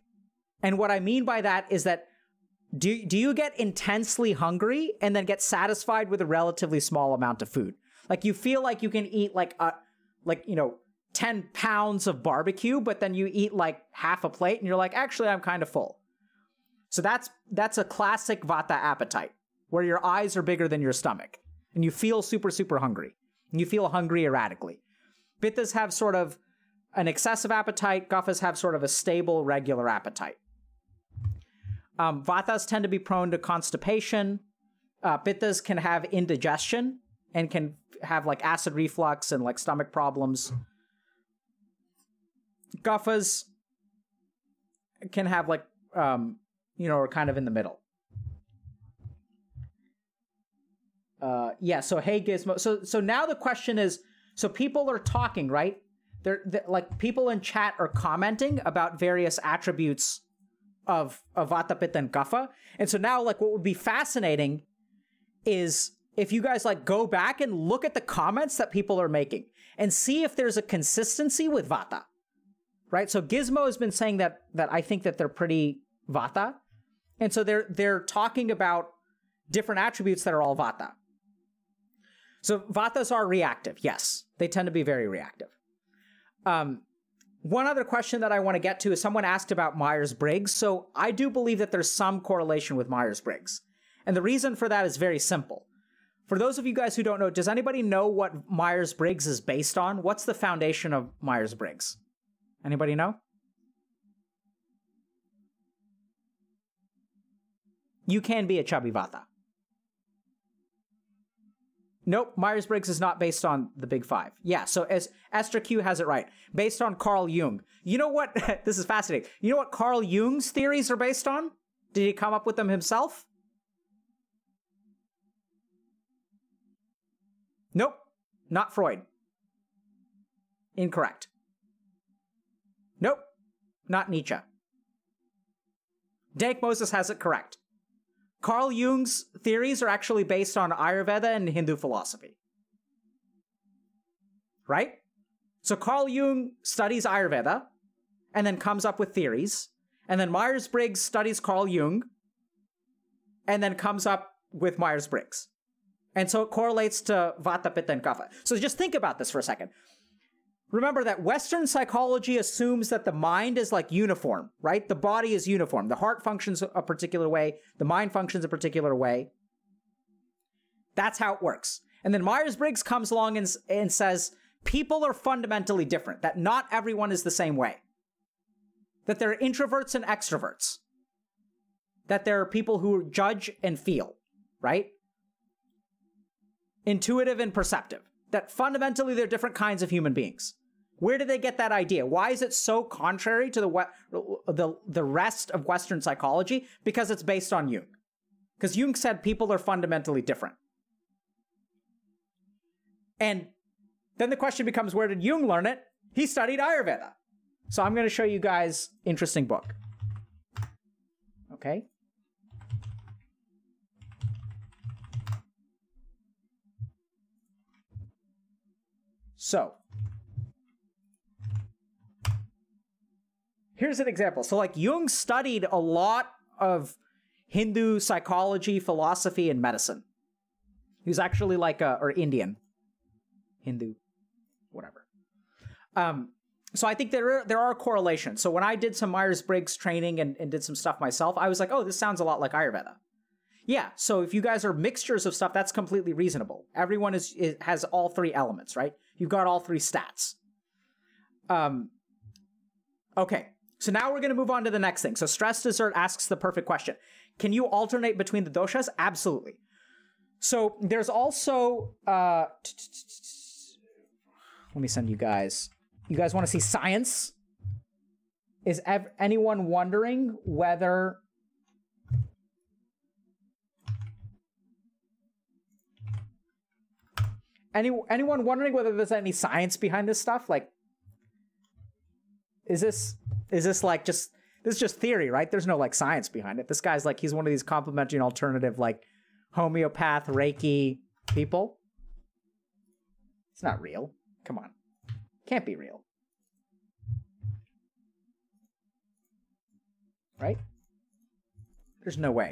And what I mean by that is that do, do you get intensely hungry and then get satisfied with a relatively small amount of food? Like you feel like you can eat like a, like, you know, 10 pounds of barbecue, but then you eat like half a plate and you're like, actually, I'm kind of full. So that's that's a classic vata appetite, where your eyes are bigger than your stomach, and you feel super, super hungry. And you feel hungry erratically. Pittas have sort of an excessive appetite, Kaphas have sort of a stable, regular appetite. Um, Vatas tend to be prone to constipation. Uh, Pittas can have indigestion and can have like acid reflux and like stomach problems. Kaphas can have like um you know, are kind of in the middle. Uh yeah, so hey Gizmo. So so now the question is so people are talking, right? They're, they're like people in chat are commenting about various attributes of of Vata and Kapha. And so now like what would be fascinating is if you guys like go back and look at the comments that people are making and see if there's a consistency with Vata right? So Gizmo has been saying that that I think that they're pretty Vata, and so they're they're talking about different attributes that are all Vata. So Vatas are reactive, yes, they tend to be very reactive. Um, one other question that I want to get to is someone asked about Myers Briggs. So I do believe that there's some correlation with Myers Briggs. And the reason for that is very simple. For those of you guys who don't know, does anybody know what Myers Briggs is based on? What's the foundation of Myers Briggs? Anybody know? You can be a chubby vata. Nope, Myers Briggs is not based on the Big Five. Yeah, so as Esther Q has it right, based on Carl Jung. You know what? [laughs] this is fascinating. You know what Carl Jung's theories are based on? Did he come up with them himself? Nope, not Freud. Incorrect. Nope, not Nietzsche. Dank Moses has it correct. Carl Jung's theories are actually based on Ayurveda and Hindu philosophy. Right? So Carl Jung studies Ayurveda and then comes up with theories. And then Myers Briggs studies Carl Jung and then comes up with Myers Briggs. And so it correlates to Vata, Pitta, and Kapha. So just think about this for a second. Remember that Western psychology assumes that the mind is like uniform, right? The body is uniform. The heart functions a particular way, the mind functions a particular way. That's how it works. And then Myers Briggs comes along and, and says people are fundamentally different, that not everyone is the same way, that there are introverts and extroverts, that there are people who judge and feel, right? Intuitive and perceptive that fundamentally they're different kinds of human beings. Where did they get that idea? Why is it so contrary to the the the rest of Western psychology? Because it's based on Jung. Because Jung said people are fundamentally different. And then the question becomes where did Jung learn it? He studied Ayurveda. So I'm going to show you guys interesting book. Okay? So, here's an example. So, like, Jung studied a lot of Hindu psychology, philosophy, and medicine. He was actually like a, or Indian, Hindu, whatever. Um, so I think there are, there are correlations. So when I did some Myers Briggs training and, and did some stuff myself, I was like, oh, this sounds a lot like Ayurveda. Yeah, so if you guys are mixtures of stuff, that's completely reasonable. Everyone is, is has all three elements, right? You've got all three stats. Um, okay, so now we're going to move on to the next thing. So stress dessert asks the perfect question: Can you alternate between the doshas? Absolutely. So there's also. Uh, let me send you guys. You guys want to see science? Is anyone wondering whether Any anyone wondering whether there's any science behind this stuff? Like, is this is this like just this is just theory, right? There's no like science behind it. This guy's like he's one of these complementary and alternative like homeopath Reiki people. It's not real. Come on, can't be real, right? There's no way.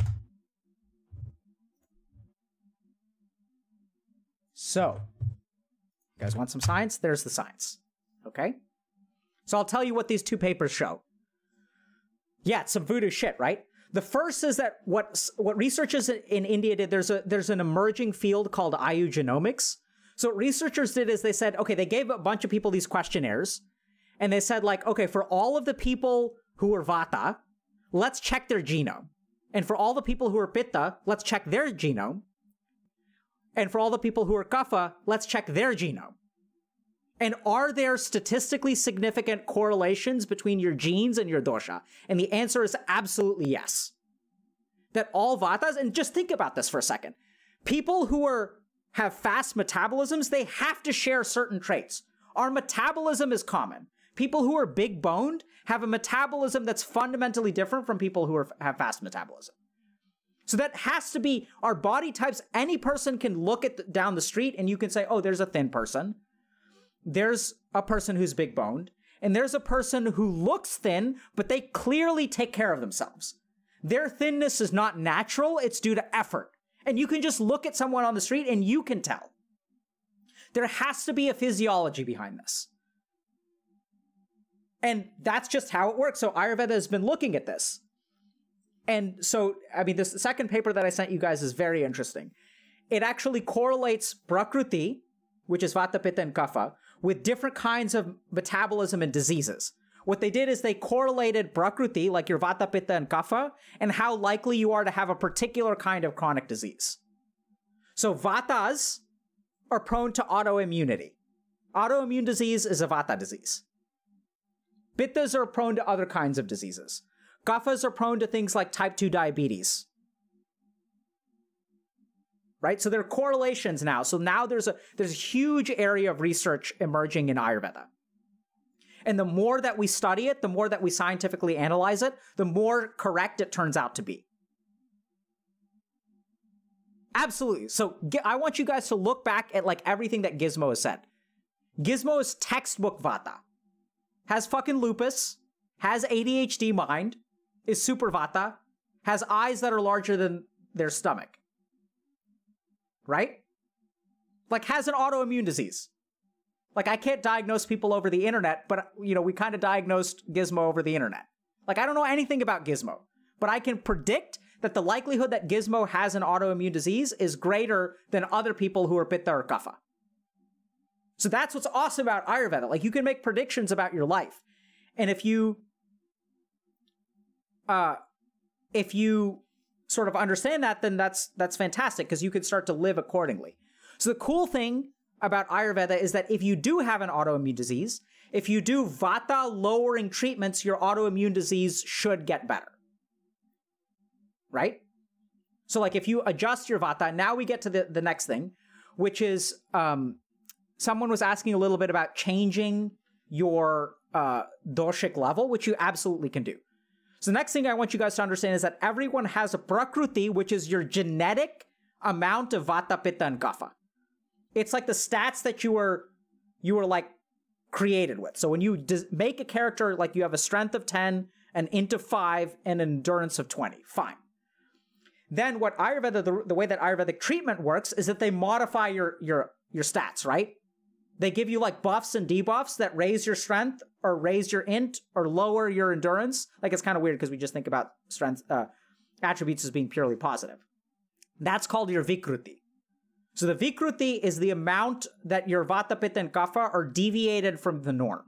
So, you guys want some science? There's the science. Okay? So I'll tell you what these two papers show. Yeah, it's some voodoo shit, right? The first is that what what researchers in India did. There's a there's an emerging field called Ayurgenomics. So what researchers did is they said, okay, they gave a bunch of people these questionnaires, and they said like, okay, for all of the people who are Vata, let's check their genome, and for all the people who are Pitta, let's check their genome, and for all the people who are kapha, let's check their genome. And are there statistically significant correlations between your genes and your dosha? And the answer is absolutely yes. That all vatas, and just think about this for a second. People who are have fast metabolisms, they have to share certain traits. Our metabolism is common. People who are big boned have a metabolism that's fundamentally different from people who are, have fast metabolism. So that has to be our body types. Any person can look at the, down the street and you can say, "Oh, there's a thin person. There's a person who's big boned, and there's a person who looks thin, but they clearly take care of themselves. Their thinness is not natural; it's due to effort. And you can just look at someone on the street and you can tell. There has to be a physiology behind this. And that's just how it works. So Ayurveda has been looking at this. And so, I mean, this second paper that I sent you guys is very interesting. It actually correlates Prakruti, which is Vata, Pitta, and Kapha, with different kinds of metabolism and diseases. What they did is they correlated Prakruti, like your Vata, Pitta, and Kapha, and how likely you are to have a particular kind of chronic disease. So Vatas are prone to autoimmunity. Autoimmune disease is a Vata disease. Pittas are prone to other kinds of diseases. Kaphas are prone to things like type 2 diabetes. Right? So there are correlations now. So now there's a there's a huge area of research emerging in Ayurveda. And the more that we study it, the more that we scientifically analyze it, the more correct it turns out to be. Absolutely. So I want you guys to look back at like everything that Gizmo has said. Gizmo is textbook Vata. Has fucking lupus, has ADHD mind, is super Vata, has eyes that are larger than their stomach. Right? Like has an autoimmune disease. Like I can't diagnose people over the internet, but you know, we kind of diagnosed Gizmo over the internet. Like I don't know anything about Gizmo, but I can predict that the likelihood that Gizmo has an autoimmune disease is greater than other people who are Pitta or Kapha. So that's what's awesome about Ayurveda. Like you can make predictions about your life. And if you uh if you sort of understand that, then that's that's fantastic because you can start to live accordingly. So the cool thing about Ayurveda is that if you do have an autoimmune disease, if you do vata lowering treatments, your autoimmune disease should get better. Right? So, like, if you adjust your vata, now we get to the, the next thing, which is um, someone was asking a little bit about changing your uh, doshic level, which you absolutely can do. So, the next thing I want you guys to understand is that everyone has a prakruti, which is your genetic amount of vata, pitta, and kapha it's like the stats that you were you were like created with. So when you make a character like you have a strength of 10, an int of 5, and an endurance of 20, fine. Then what Ayurveda, the, the way that Ayurvedic treatment works is that they modify your your your stats, right? They give you like buffs and debuffs that raise your strength or raise your int or lower your endurance. Like it's kind of weird because we just think about strength uh, attributes as being purely positive. That's called your vikruti. So the vikruti is the amount that your vata, pitta, and kapha are deviated from the norm.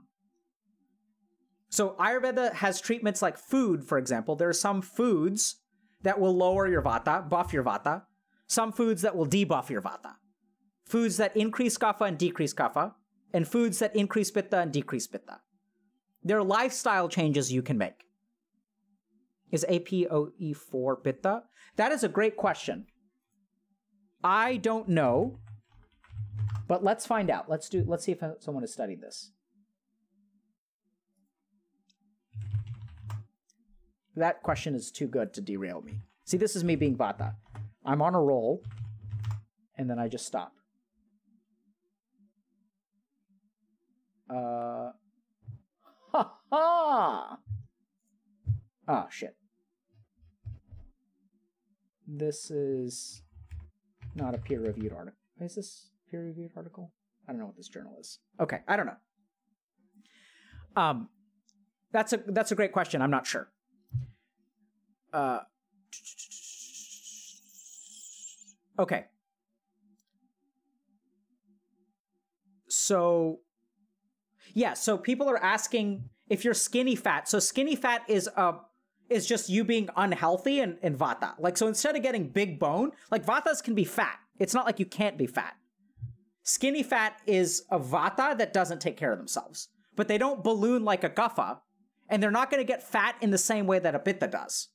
So Ayurveda has treatments like food, for example. There are some foods that will lower your vata, buff your vata. Some foods that will debuff your vata. Foods that increase kapha and decrease kapha. And foods that increase pitta and decrease pitta. There are lifestyle changes you can make. Is APOE4 pitta? That is a great question. I don't know, but let's find out. Let's do. Let's see if someone has studied this. That question is too good to derail me. See, this is me being Vata. I'm on a roll, and then I just stop. Uh, ha [laughs] ha! Ah, shit. This is not a peer reviewed article. Is this peer reviewed article? I don't know what this journal is. Okay, I don't know. Um, that's a that's a great question. I'm not sure. Uh, okay. So, yeah. So people are asking if you're skinny fat. So skinny fat is a is just you being unhealthy and, and vata. Like, so instead of getting big bone, like vatas can be fat. It's not like you can't be fat. Skinny fat is a vata that doesn't take care of themselves, but they don't balloon like a kapha, and they're not going to get fat in the same way that a pitta does.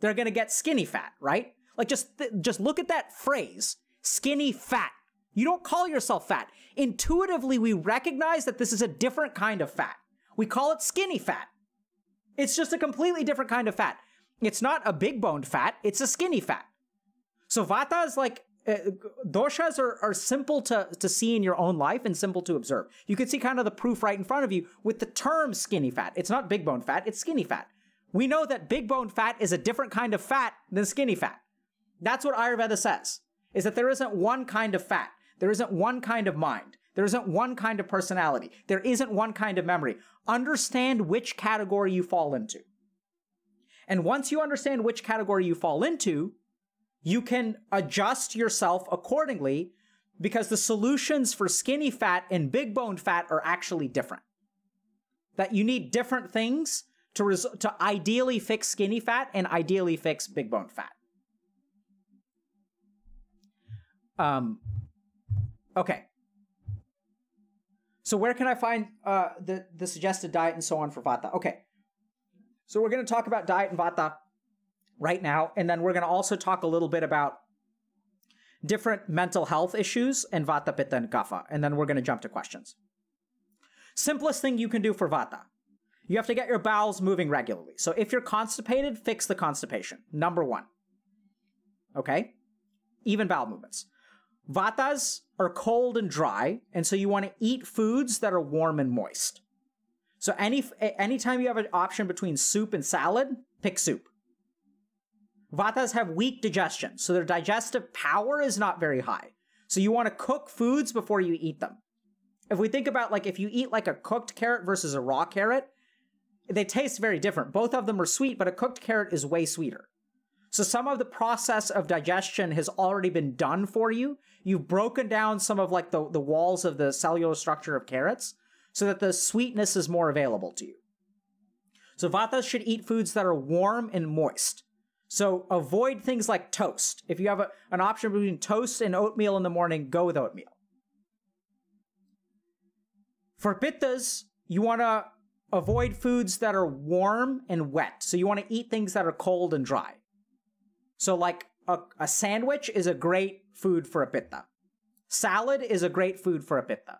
They're going to get skinny fat, right? Like just just look at that phrase, skinny fat. You don't call yourself fat. Intuitively, we recognize that this is a different kind of fat. We call it skinny fat. It's just a completely different kind of fat. It's not a big boned fat, it's a skinny fat. So vata is like uh, doshas are, are simple to, to see in your own life and simple to observe. You can see kind of the proof right in front of you with the term skinny fat. It's not big bone fat, it's skinny fat. We know that big bone fat is a different kind of fat than skinny fat. That's what Ayurveda says, is that there isn't one kind of fat. There isn't one kind of mind. There isn't one kind of personality. There isn't one kind of memory. Understand which category you fall into. And once you understand which category you fall into, you can adjust yourself accordingly because the solutions for skinny fat and big bone fat are actually different. That you need different things to, res- to ideally fix skinny fat and ideally fix big bone fat. Um, okay. So where can I find uh, the the suggested diet and so on for Vata? Okay, so we're going to talk about diet and Vata right now, and then we're going to also talk a little bit about different mental health issues and Vata, Pitta, and Kapha, and then we're going to jump to questions. Simplest thing you can do for Vata. You have to get your bowels moving regularly. So if you're constipated, fix the constipation. Number one. Okay? Even bowel movements. Vatas are cold and dry, and so you want to eat foods that are warm and moist. So any anytime you have an option between soup and salad, pick soup. Vatas have weak digestion, so their digestive power is not very high. So you want to cook foods before you eat them. If we think about like if you eat like a cooked carrot versus a raw carrot, they taste very different. Both of them are sweet, but a cooked carrot is way sweeter. So some of the process of digestion has already been done for you. You've broken down some of like the, the walls of the cellular structure of carrots so that the sweetness is more available to you. So Vatas should eat foods that are warm and moist. So avoid things like toast. If you have a, an option between toast and oatmeal in the morning, go with oatmeal. For pittas, you want to avoid foods that are warm and wet. So you want to eat things that are cold and dry. So, like a, a sandwich is a great food for a pitta. Salad is a great food for a pitta.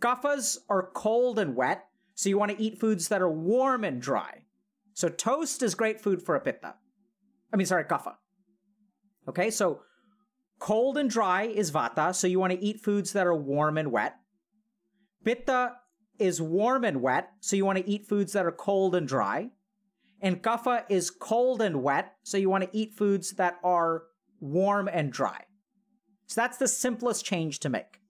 Kaphas are cold and wet, so you want to eat foods that are warm and dry. So toast is great food for a pitta. I mean, sorry, kapha. Okay, so cold and dry is vata, so you want to eat foods that are warm and wet. Pitta is warm and wet, so you want to eat foods that are cold and dry. And kapha is cold and wet, so you want to eat foods that are warm and dry. So that's the simplest change to make.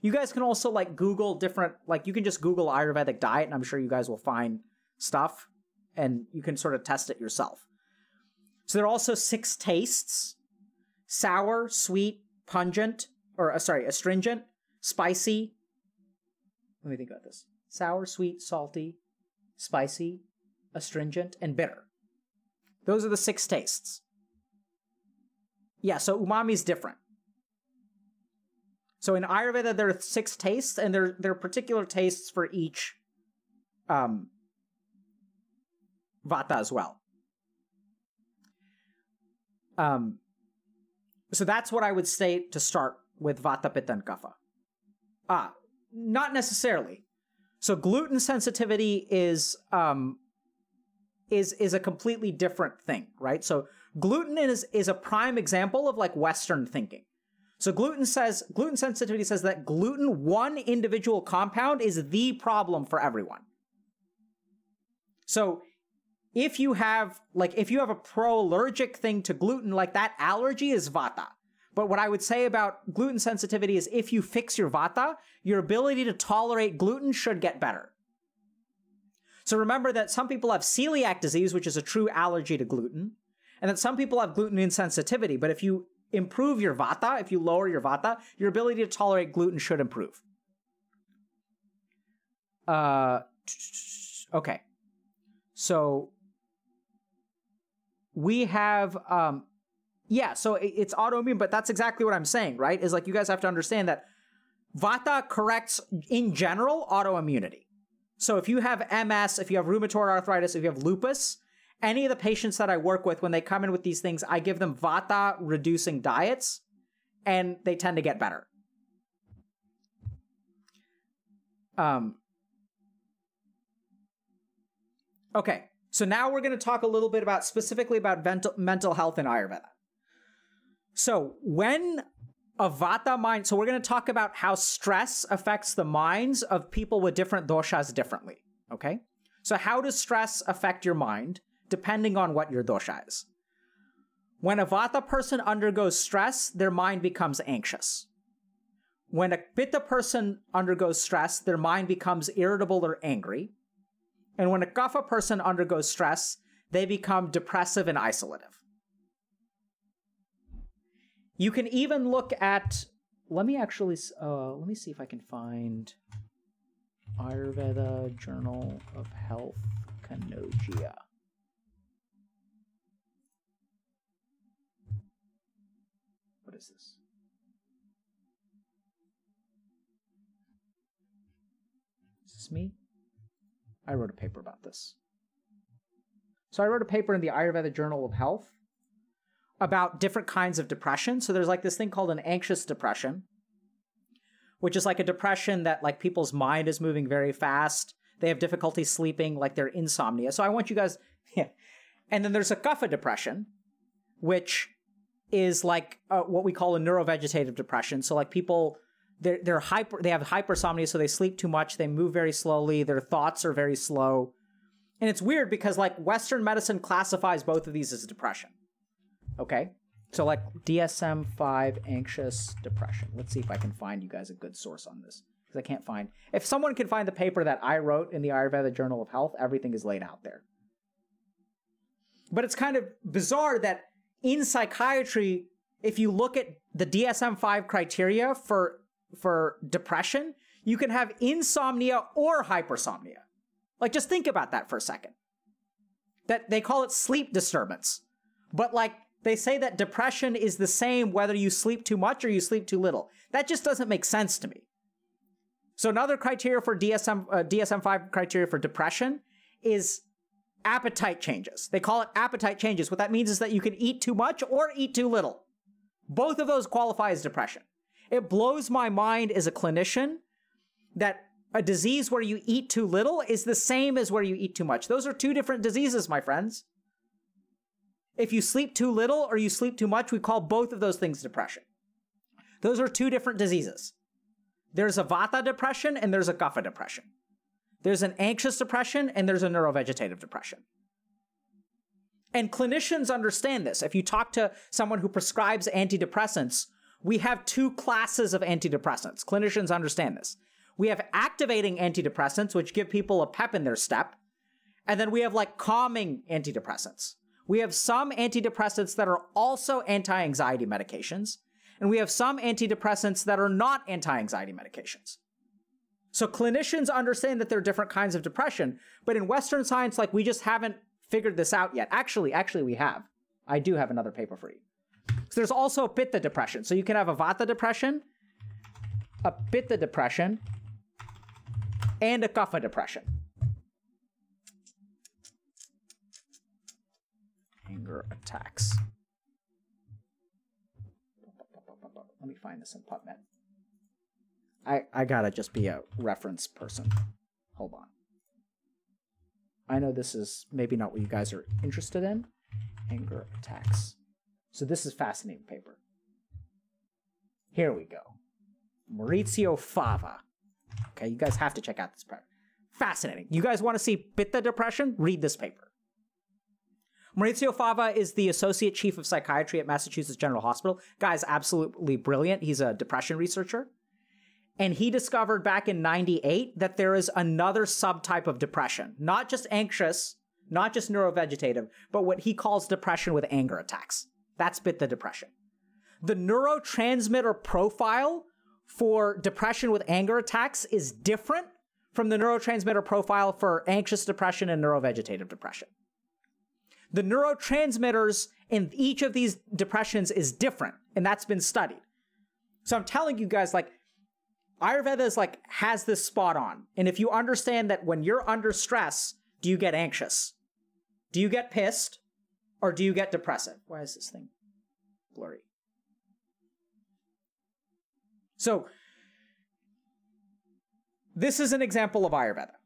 You guys can also like Google different, like you can just Google Ayurvedic diet, and I'm sure you guys will find stuff, and you can sort of test it yourself. So there are also six tastes: sour, sweet, pungent, or uh, sorry, astringent, spicy. Let me think about this: sour, sweet, salty, spicy, astringent, and bitter. Those are the six tastes. Yeah, so umami is different. So in Ayurveda, there are six tastes, and there, there are particular tastes for each um, vata as well. Um, so that's what I would say to start with vata, pitta, and kapha. Ah, not necessarily. So gluten sensitivity is um, is is a completely different thing, right? So gluten is is a prime example of like Western thinking. So gluten says gluten sensitivity says that gluten, one individual compound, is the problem for everyone. So if you have like if you have a pro-allergic thing to gluten, like that allergy is vata. But what I would say about gluten sensitivity is if you fix your vata, your ability to tolerate gluten should get better. So remember that some people have celiac disease, which is a true allergy to gluten, and that some people have gluten insensitivity. But if you improve your vata, if you lower your vata, your ability to tolerate gluten should improve. Uh, okay. So we have, um, yeah, so it's autoimmune, but that's exactly what I'm saying, right? Is like you guys have to understand that vata corrects, in general, autoimmunity. So if you have MS, if you have rheumatoid arthritis, if you have lupus, any of the patients that I work with, when they come in with these things, I give them vata reducing diets and they tend to get better. Um, okay, so now we're going to talk a little bit about specifically about mental, mental health in Ayurveda. So when a vata mind. So we're going to talk about how stress affects the minds of people with different doshas differently. Okay. So how does stress affect your mind depending on what your dosha is? When a vata person undergoes stress, their mind becomes anxious. When a pitta person undergoes stress, their mind becomes irritable or angry. And when a kapha person undergoes stress, they become depressive and isolative. You can even look at. Let me actually. Uh, let me see if I can find Ayurveda Journal of Health Kanojia. What is this? Is this me? I wrote a paper about this. So I wrote a paper in the Ayurveda Journal of Health about different kinds of depression. So there's like this thing called an anxious depression, which is like a depression that like people's mind is moving very fast. They have difficulty sleeping, like they're insomnia. So I want you guys, [laughs] yeah. And then there's a kapha depression, which is like uh, what we call a neurovegetative depression. So like people they're they're hyper they have hypersomnia so they sleep too much, they move very slowly, their thoughts are very slow. And it's weird because like western medicine classifies both of these as depression. Okay? So like DSM-5 anxious depression. Let's see if I can find you guys a good source on this because I can't find. If someone can find the paper that I wrote in the Ayurveda Journal of Health, everything is laid out there. But it's kind of bizarre that in psychiatry, if you look at the DSM-5 criteria for for depression, you can have insomnia or hypersomnia. Like just think about that for a second. That they call it sleep disturbance. But like they say that depression is the same whether you sleep too much or you sleep too little. That just doesn't make sense to me. So another criteria for DSM uh, DSM-5 criteria for depression is appetite changes. They call it appetite changes. What that means is that you can eat too much or eat too little. Both of those qualify as depression. It blows my mind as a clinician that a disease where you eat too little is the same as where you eat too much. Those are two different diseases, my friends. If you sleep too little or you sleep too much, we call both of those things depression. Those are two different diseases. There's a vata depression and there's a kapha depression. There's an anxious depression and there's a neurovegetative depression. And clinicians understand this. If you talk to someone who prescribes antidepressants, we have two classes of antidepressants. Clinicians understand this. We have activating antidepressants, which give people a pep in their step. And then we have like calming antidepressants. We have some antidepressants that are also anti anxiety medications and we have some antidepressants that are not anti anxiety medications. So clinicians understand that there are different kinds of depression, but in Western science, like we just haven't figured this out yet. Actually, actually, we have. I do have another paper for you. So there's also a pitta depression. So you can have a vata depression, a pitta depression, and a kapha depression. Anger attacks. Let me find this in PubMed. I, I gotta just be a reference person. Hold on. I know this is maybe not what you guys are interested in. Anger attacks. So this is fascinating paper. Here we go. Maurizio Fava. Okay, you guys have to check out this paper. Fascinating. You guys want to see pitta depression? Read this paper. Maurizio Fava is the associate chief of psychiatry at Massachusetts General Hospital. Guy's absolutely brilliant. He's a depression researcher. And he discovered back in 98 that there is another subtype of depression, not just anxious, not just neurovegetative, but what he calls depression with anger attacks. That's pitta depression. The neurotransmitter profile for depression with anger attacks is different from the neurotransmitter profile for anxious depression and neurovegetative depression the neurotransmitters in each of these depressions is different, and that's been studied. So I'm telling you guys, like, Ayurveda is like has this spot on. And if you understand that when you're under stress, do you get anxious? Do you get pissed? Or do you get depressive? Why is this thing blurry? So, this is an example of Ayurveda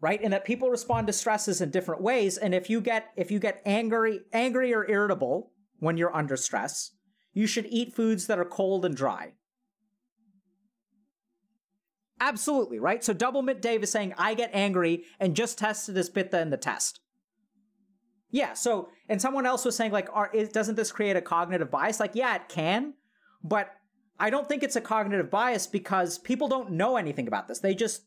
right? And that people respond to stresses in different ways. And if you get if you get angry angry or irritable when you're under stress you should eat foods that are cold and dry. Absolutely right? So double mitt dave is saying i get angry and just tested this pitta in the test. Yeah so and someone else was saying like are, it doesn't this create a cognitive bias? Like yeah it can but i don't think it's a cognitive bias because people don't know anything about this. They just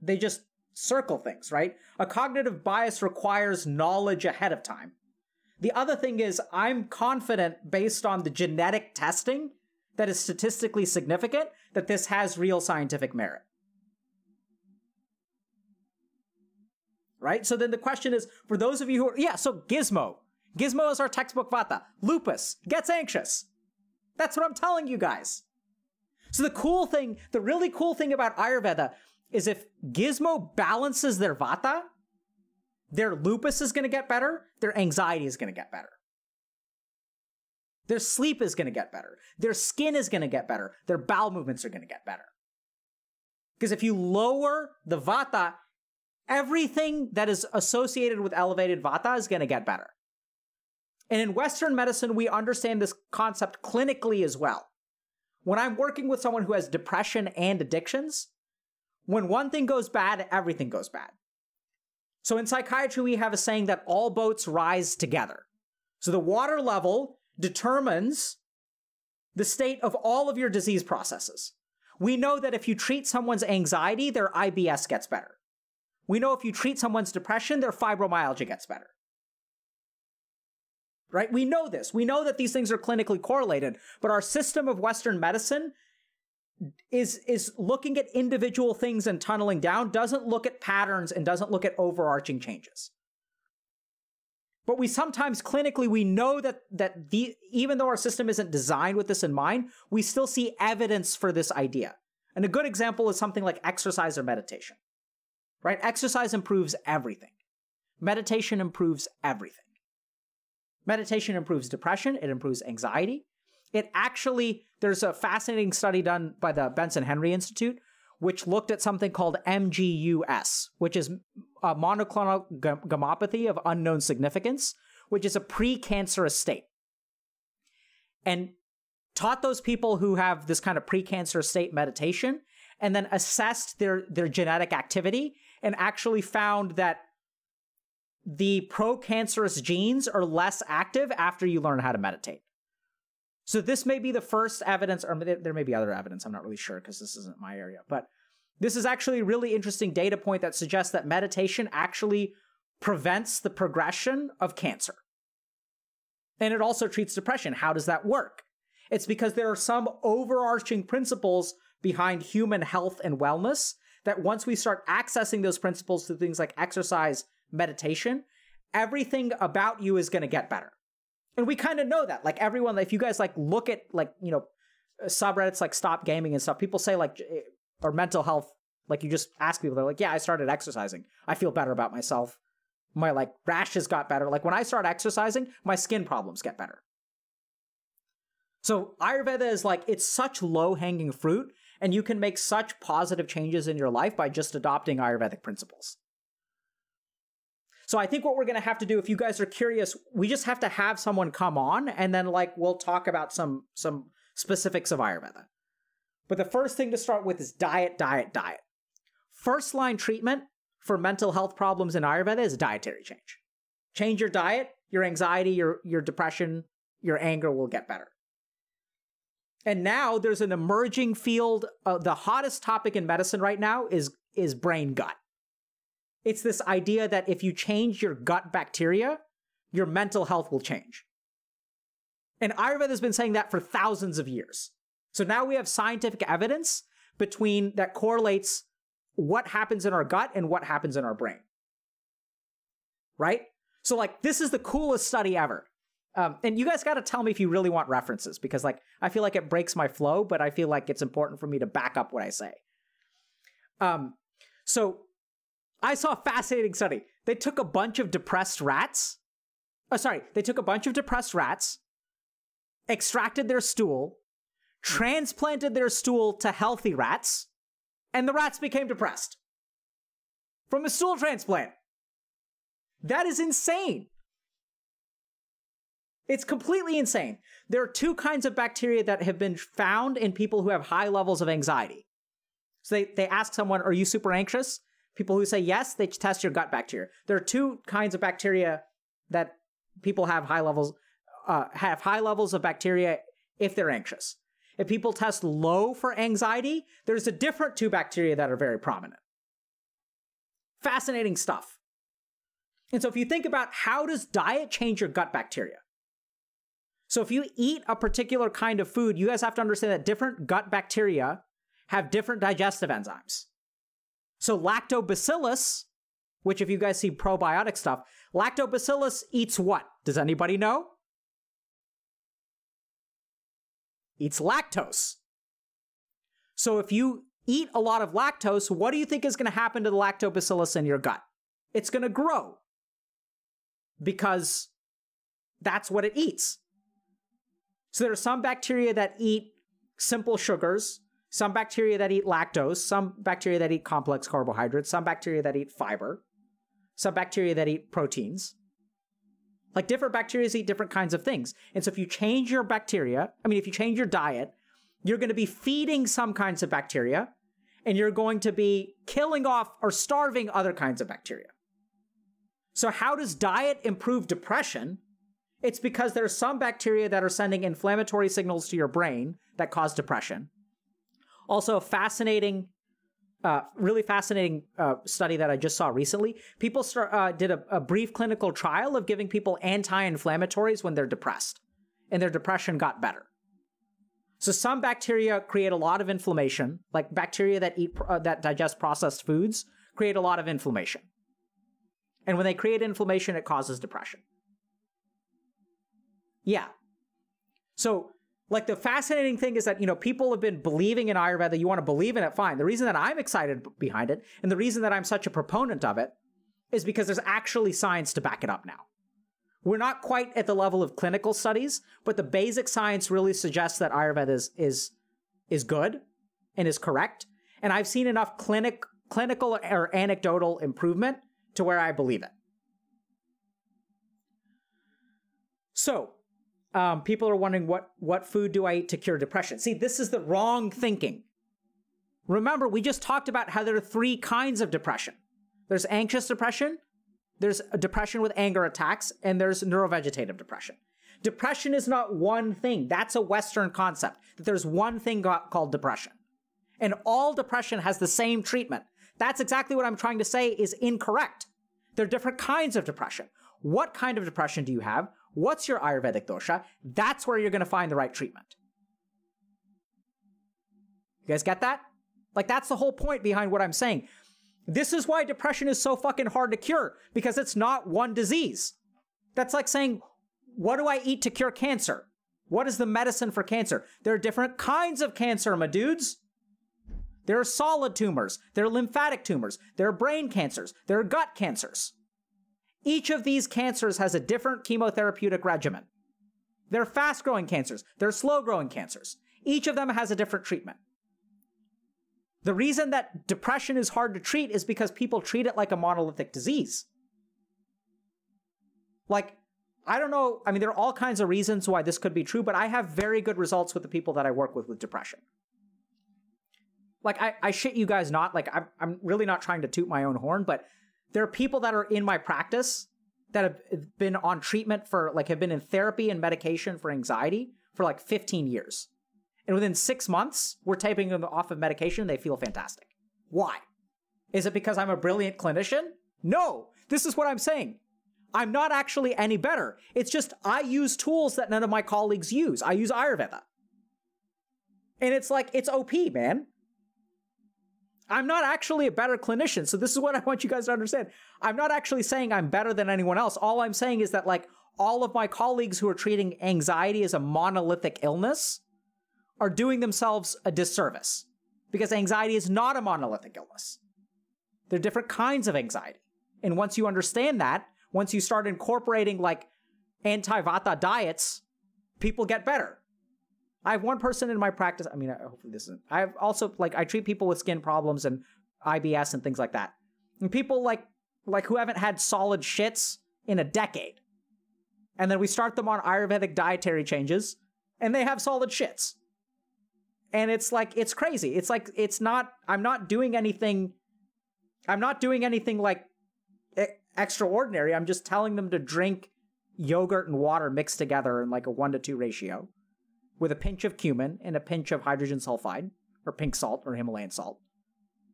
they just circle things, right? A cognitive bias requires knowledge ahead of time. The other thing is, I'm confident based on the genetic testing that is statistically significant that this has real scientific merit. Right? So then the question is for those of you who are, yeah, so Gizmo. Gizmo is our textbook Vata. Lupus gets anxious. That's what I'm telling you guys. So the cool thing, the really cool thing about Ayurveda is if Gizmo balances their Vata, their lupus is going to get better, their anxiety is going to get better. Their sleep is going to get better. Their skin is going to get better. Their bowel movements are going to get better. Because if you lower the Vata, everything that is associated with elevated Vata is going to get better. And in Western medicine, we understand this concept clinically as well. When I'm working with someone who has depression and addictions, when one thing goes bad, everything goes bad. So in psychiatry, we have a saying that all boats rise together. So the water level determines the state of all of your disease processes. We know that if you treat someone's anxiety, their IBS gets better. We know if you treat someone's depression, their fibromyalgia gets better right? We know this. We know that these things are clinically correlated, but our system of Western medicine is is looking at individual things and tunneling down, doesn't look at patterns and doesn't look at overarching changes. But we sometimes clinically we know that that the even though our system isn't designed with this in mind, we still see evidence for this idea. And a good example is something like exercise or meditation. Right? Exercise improves everything. Meditation improves everything. Meditation improves depression, it improves anxiety. It actually, there's a fascinating study done by the Benson Henry Institute, which looked at something called MGUS, which is a monoclonal gammopathy of unknown significance, which is a precancerous state. And taught those people who have this kind of precancerous state meditation and then assessed their, their genetic activity and actually found that the pro-cancerous genes are less active after you learn how to meditate. So this may be the first evidence, or there may be other evidence, I'm not really sure because this isn't my area, but this is actually a really interesting data point that suggests that meditation actually prevents the progression of cancer. And it also treats depression. How does that work? It's because there are some overarching principles behind human health and wellness that once we start accessing those principles through things like exercise meditation, everything about you is going to get better. And we kind of know that. Like everyone, if you guys like look at like, you know, subreddits like stop gaming and stuff, people say like, eh, or mental health, like you just ask people, they're like, yeah, I started exercising. I feel better about myself. My like rashes got better. Like when I start exercising, my skin problems get better. So Ayurveda is like, it's such low hanging fruit and you can make such positive changes in your life by just adopting Ayurvedic principles. So I think what we're going to have to do, if you guys are curious, we just have to have someone come on and then like we'll talk about some some specifics of Ayurveda. But the first thing to start with is diet, diet, diet. First line treatment for mental health problems in Ayurveda is dietary change. Change your diet, your anxiety, your your depression, your anger will get better. And now there's an emerging field. Uh, the hottest topic in medicine right now is is brain gut. It's this idea that if you change your gut bacteria, your mental health will change. And Ayurveda has been saying that for thousands of years. So now we have scientific evidence between that correlates what happens in our gut and what happens in our brain. Right? So like this is the coolest study ever. Um, and you guys got to tell me if you really want references because like I feel like it breaks my flow, but I feel like it's important for me to back up what I say. Um, so I saw a fascinating study. They took a bunch of depressed rats. Oh, sorry. They took a bunch of depressed rats, extracted their stool, transplanted their stool to healthy rats, and the rats became depressed. From a stool transplant. That is insane. It's completely insane. There are two kinds of bacteria that have been found in people who have high levels of anxiety. So they, they ask someone, Are you super anxious? People who say yes, they test your gut bacteria. There are two kinds of bacteria that people have high levels uh, have high levels of bacteria if they're anxious. If people test low for anxiety, there's a different two bacteria that are very prominent. Fascinating stuff. And so if you think about how does diet change your gut bacteria? So if you eat a particular kind of food, you guys have to understand that different gut bacteria have different digestive enzymes. So lactobacillus, which if you guys see probiotic stuff, lactobacillus eats what? Does anybody know? Eats lactose. So if you eat a lot of lactose, what do you think is going to happen to the lactobacillus in your gut? It's going to grow because that's what it eats. So there are some bacteria that eat simple sugars, some bacteria that eat lactose, some bacteria that eat complex carbohydrates, some bacteria that eat fiber, some bacteria that eat proteins. Like different bacteria eat different kinds of things. And so if you change your bacteria, I mean, if you change your diet, you're going to be feeding some kinds of bacteria and you're going to be killing off or starving other kinds of bacteria. So, how does diet improve depression? It's because there's some bacteria that are sending inflammatory signals to your brain that cause depression. Also, a fascinating, uh, really fascinating uh, study that I just saw recently. People start, uh, did a, a brief clinical trial of giving people anti inflammatories when they're depressed, and their depression got better. So some bacteria create a lot of inflammation, like bacteria that eat uh, that digest processed foods create a lot of inflammation. And when they create inflammation, it causes depression. Yeah. So, like the fascinating thing is that, you know, people have been believing in Ayurveda. You want to believe in it, fine. The reason that I'm excited behind it and the reason that I'm such a proponent of it is because there's actually science to back it up now. We're not quite at the level of clinical studies, but the basic science really suggests that Ayurveda is is is good and is correct. And I've seen enough clinic clinical or anecdotal improvement to where I believe it. So, um, people are wondering what what food do I eat to cure depression? See, this is the wrong thinking. Remember, we just talked about how there are three kinds of depression. There's anxious depression, there's depression with anger attacks, and there's neurovegetative depression. Depression is not one thing. That's a Western concept, that there's one thing called depression. And all depression has the same treatment. That's exactly what I'm trying to say is incorrect. There are different kinds of depression. What kind of depression do you have? What's your Ayurvedic dosha? That's where you're going to find the right treatment. You guys get that? Like, that's the whole point behind what I'm saying. This is why depression is so fucking hard to cure because it's not one disease. That's like saying, what do I eat to cure cancer? What is the medicine for cancer? There are different kinds of cancer, my dudes. There are solid tumors, there are lymphatic tumors, there are brain cancers, there are gut cancers. Each of these cancers has a different chemotherapeutic regimen. They're fast growing cancers, they're slow growing cancers. Each of them has a different treatment. The reason that depression is hard to treat is because people treat it like a monolithic disease. Like, I don't know. I mean, there are all kinds of reasons why this could be true, but I have very good results with the people that I work with with depression. Like, I, I shit you guys not. Like, I'm, I'm really not trying to toot my own horn, but there are people that are in my practice that have been on treatment for, like, have been in therapy and medication for anxiety for like 15 years. And within six months, we're taping them off of medication. They feel fantastic. Why? Is it because I'm a brilliant clinician? No, this is what I'm saying. I'm not actually any better. It's just I use tools that none of my colleagues use. I use Ayurveda. And it's like, it's OP, man. I'm not actually a better clinician. So this is what I want you guys to understand. I'm not actually saying I'm better than anyone else. All I'm saying is that, like, all of my colleagues who are treating anxiety as a monolithic illness are doing themselves a disservice because anxiety is not a monolithic illness. There are different kinds of anxiety. And once you understand that, once you start incorporating like anti vata diets, people get better. I have one person in my practice. I mean, hopefully this isn't. I have also like I treat people with skin problems and IBS and things like that. And people like like who haven't had solid shits in a decade. And then we start them on Ayurvedic dietary changes and they have solid shits and it's like it's crazy it's like it's not i'm not doing anything i'm not doing anything like extraordinary i'm just telling them to drink yogurt and water mixed together in like a 1 to 2 ratio with a pinch of cumin and a pinch of hydrogen sulfide or pink salt or himalayan salt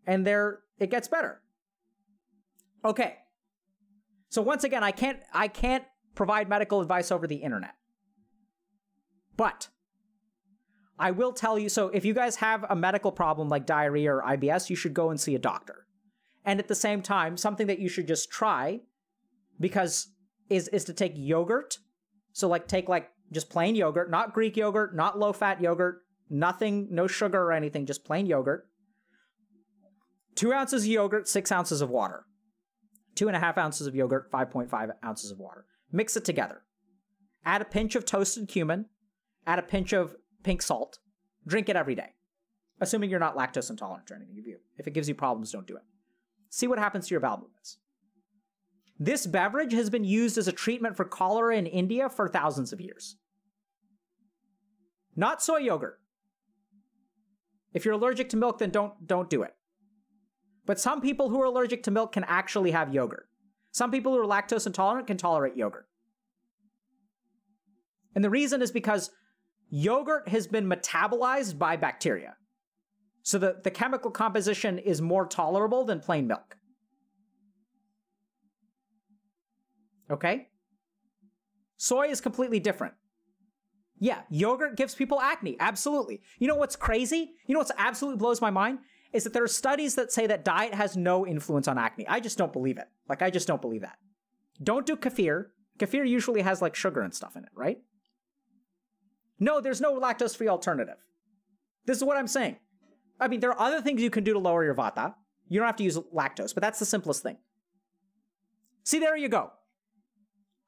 and there it gets better okay so once again i can't i can't provide medical advice over the internet but I will tell you so if you guys have a medical problem like diarrhea or IBS, you should go and see a doctor. And at the same time, something that you should just try because is is to take yogurt. So like take like just plain yogurt, not Greek yogurt, not low fat yogurt, nothing, no sugar or anything, just plain yogurt. Two ounces of yogurt, six ounces of water. Two and a half ounces of yogurt, 5.5 ounces of water. Mix it together. Add a pinch of toasted cumin. Add a pinch of pink salt. Drink it every day. Assuming you're not lactose intolerant or anything. If it gives you problems, don't do it. See what happens to your bowel movements. This beverage has been used as a treatment for cholera in India for thousands of years. Not soy yogurt. If you're allergic to milk, then don't don't do it. But some people who are allergic to milk can actually have yogurt. Some people who are lactose intolerant can tolerate yogurt. And the reason is because yogurt has been metabolized by bacteria. So the, the chemical composition is more tolerable than plain milk. Okay? Soy is completely different. Yeah, yogurt gives people acne. Absolutely. You know what's crazy? You know what's absolutely blows my mind? Is that there are studies that say that diet has no influence on acne. I just don't believe it. Like, I just don't believe that. Don't do kefir. Kefir usually has like sugar and stuff in it, right? No, there's no lactose free alternative. This is what I'm saying. I mean, there are other things you can do to lower your vata. You don't have to use lactose, but that's the simplest thing. See, there you go.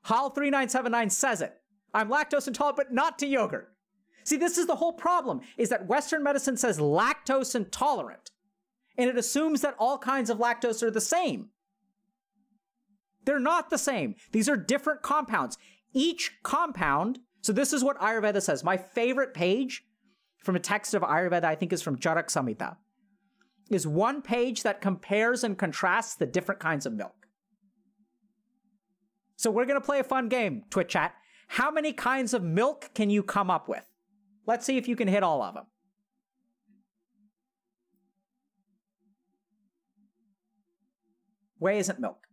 HAL3979 says it. I'm lactose intolerant, but not to yogurt. See, this is the whole problem, is that Western medicine says lactose intolerant, and it assumes that all kinds of lactose are the same. They're not the same. These are different compounds. Each compound, so this is what Ayurveda says. My favorite page from a text of Ayurveda, I think is from Charak Samhita, is one page that compares and contrasts the different kinds of milk. So we're going to play a fun game, Twitch chat. How many kinds of milk can you come up with? Let's see if you can hit all of them. Whey isn't milk.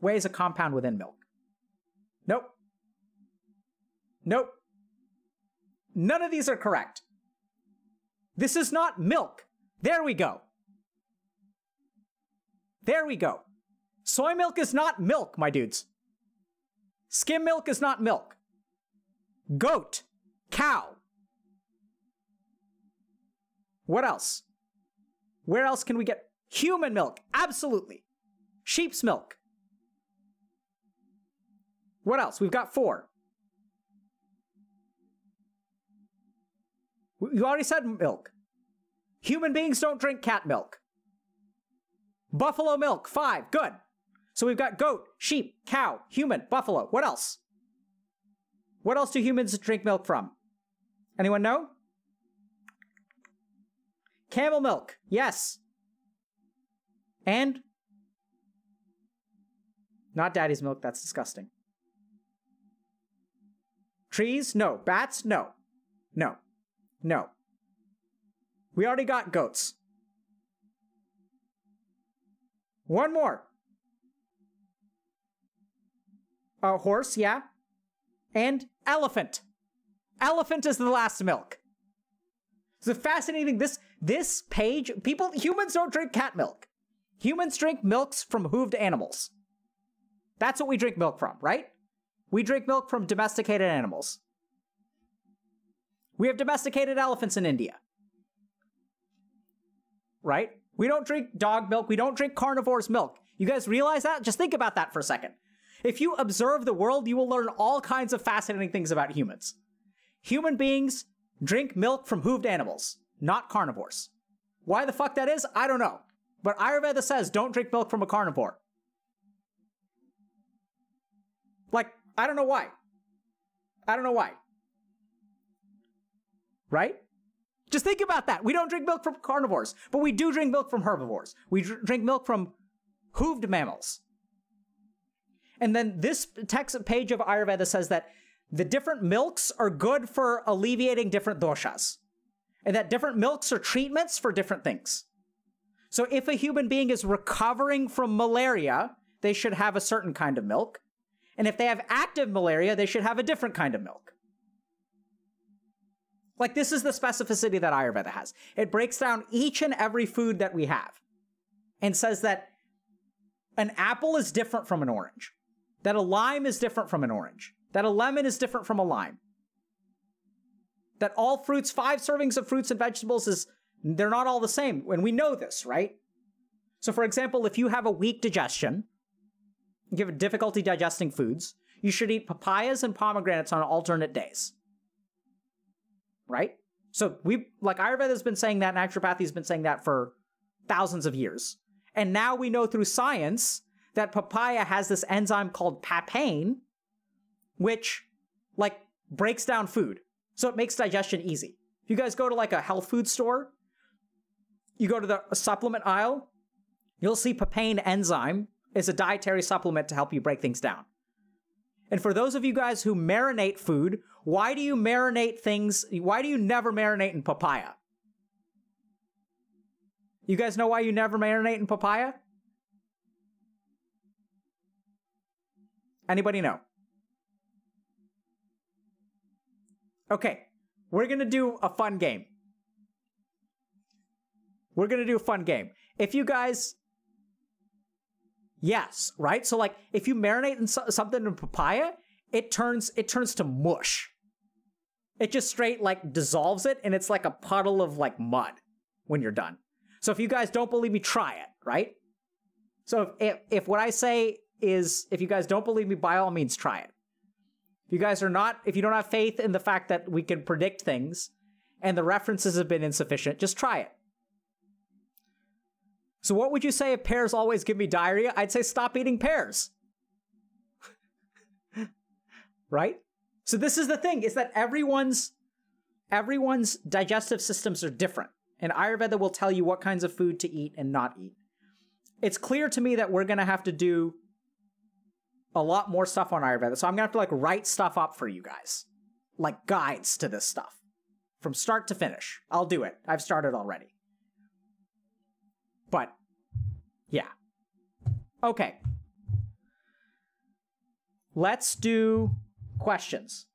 Whey is a compound within milk. Nope. Nope. None of these are correct. This is not milk. There we go. There we go. Soy milk is not milk, my dudes. Skim milk is not milk. Goat. Cow. What else? Where else can we get human milk? Absolutely. Sheep's milk. What else? We've got four. You already said milk. Human beings don't drink cat milk. Buffalo milk, five. Good. So we've got goat, sheep, cow, human, buffalo. What else? What else do humans drink milk from? Anyone know? Camel milk, yes. And? Not daddy's milk, that's disgusting. Trees? No. Bats? No. No. No. We already got goats. One more. A horse, yeah. And elephant. Elephant is the last milk. It's fascinating. This this page, people, humans don't drink cat milk. Humans drink milks from hooved animals. That's what we drink milk from, right? We drink milk from domesticated animals. We have domesticated elephants in India. Right? We don't drink dog milk. We don't drink carnivores' milk. You guys realize that? Just think about that for a second. If you observe the world, you will learn all kinds of fascinating things about humans. Human beings drink milk from hooved animals, not carnivores. Why the fuck that is, I don't know. But Ayurveda says don't drink milk from a carnivore. Like, I don't know why. I don't know why. Right? Just think about that. We don't drink milk from carnivores, but we do drink milk from herbivores. We dr- drink milk from hooved mammals. And then this text page of Ayurveda says that the different milks are good for alleviating different doshas, and that different milks are treatments for different things. So if a human being is recovering from malaria, they should have a certain kind of milk. And if they have active malaria, they should have a different kind of milk. Like, this is the specificity that Ayurveda has. It breaks down each and every food that we have and says that an apple is different from an orange that a lime is different from an orange, that a lemon is different from a lime, that all fruits, five servings of fruits and vegetables is they're not all the same. And we know this, right? So, for example, if you have a weak digestion, you have difficulty digesting foods, you should eat papayas and pomegranates on alternate days. Right? So we like Ayurveda has been saying that, and naturopathy has been saying that for thousands of years. And now we know through science that papaya has this enzyme called papain, which like breaks down food. So it makes digestion easy. If you guys go to like a health food store, you go to the supplement aisle, you'll see papain enzyme is a dietary supplement to help you break things down. And for those of you guys who marinate food, why do you marinate things? Why do you never marinate in papaya? You guys know why you never marinate in papaya? Anybody know? Okay, we're gonna do a fun game. We're gonna do a fun game. If you guys Yes, right? So like if you marinate in so- something in papaya, it turns it turns to mush. It just straight like dissolves it and it's like a puddle of like mud when you're done. So if you guys don't believe me, try it, right? So if if what I say is if you guys don't believe me, by all means try it. If you guys are not if you don't have faith in the fact that we can predict things and the references have been insufficient, just try it. So what would you say if pears always give me diarrhea? I'd say stop eating pears. [laughs] right? So this is the thing is that everyone's everyone's digestive systems are different. And Ayurveda will tell you what kinds of food to eat and not eat. It's clear to me that we're going to have to do a lot more stuff on Ayurveda. So I'm to have to like write stuff up for you guys. Like guides to this stuff from start to finish. I'll do it. I've started already. But yeah. Okay. Let's do questions.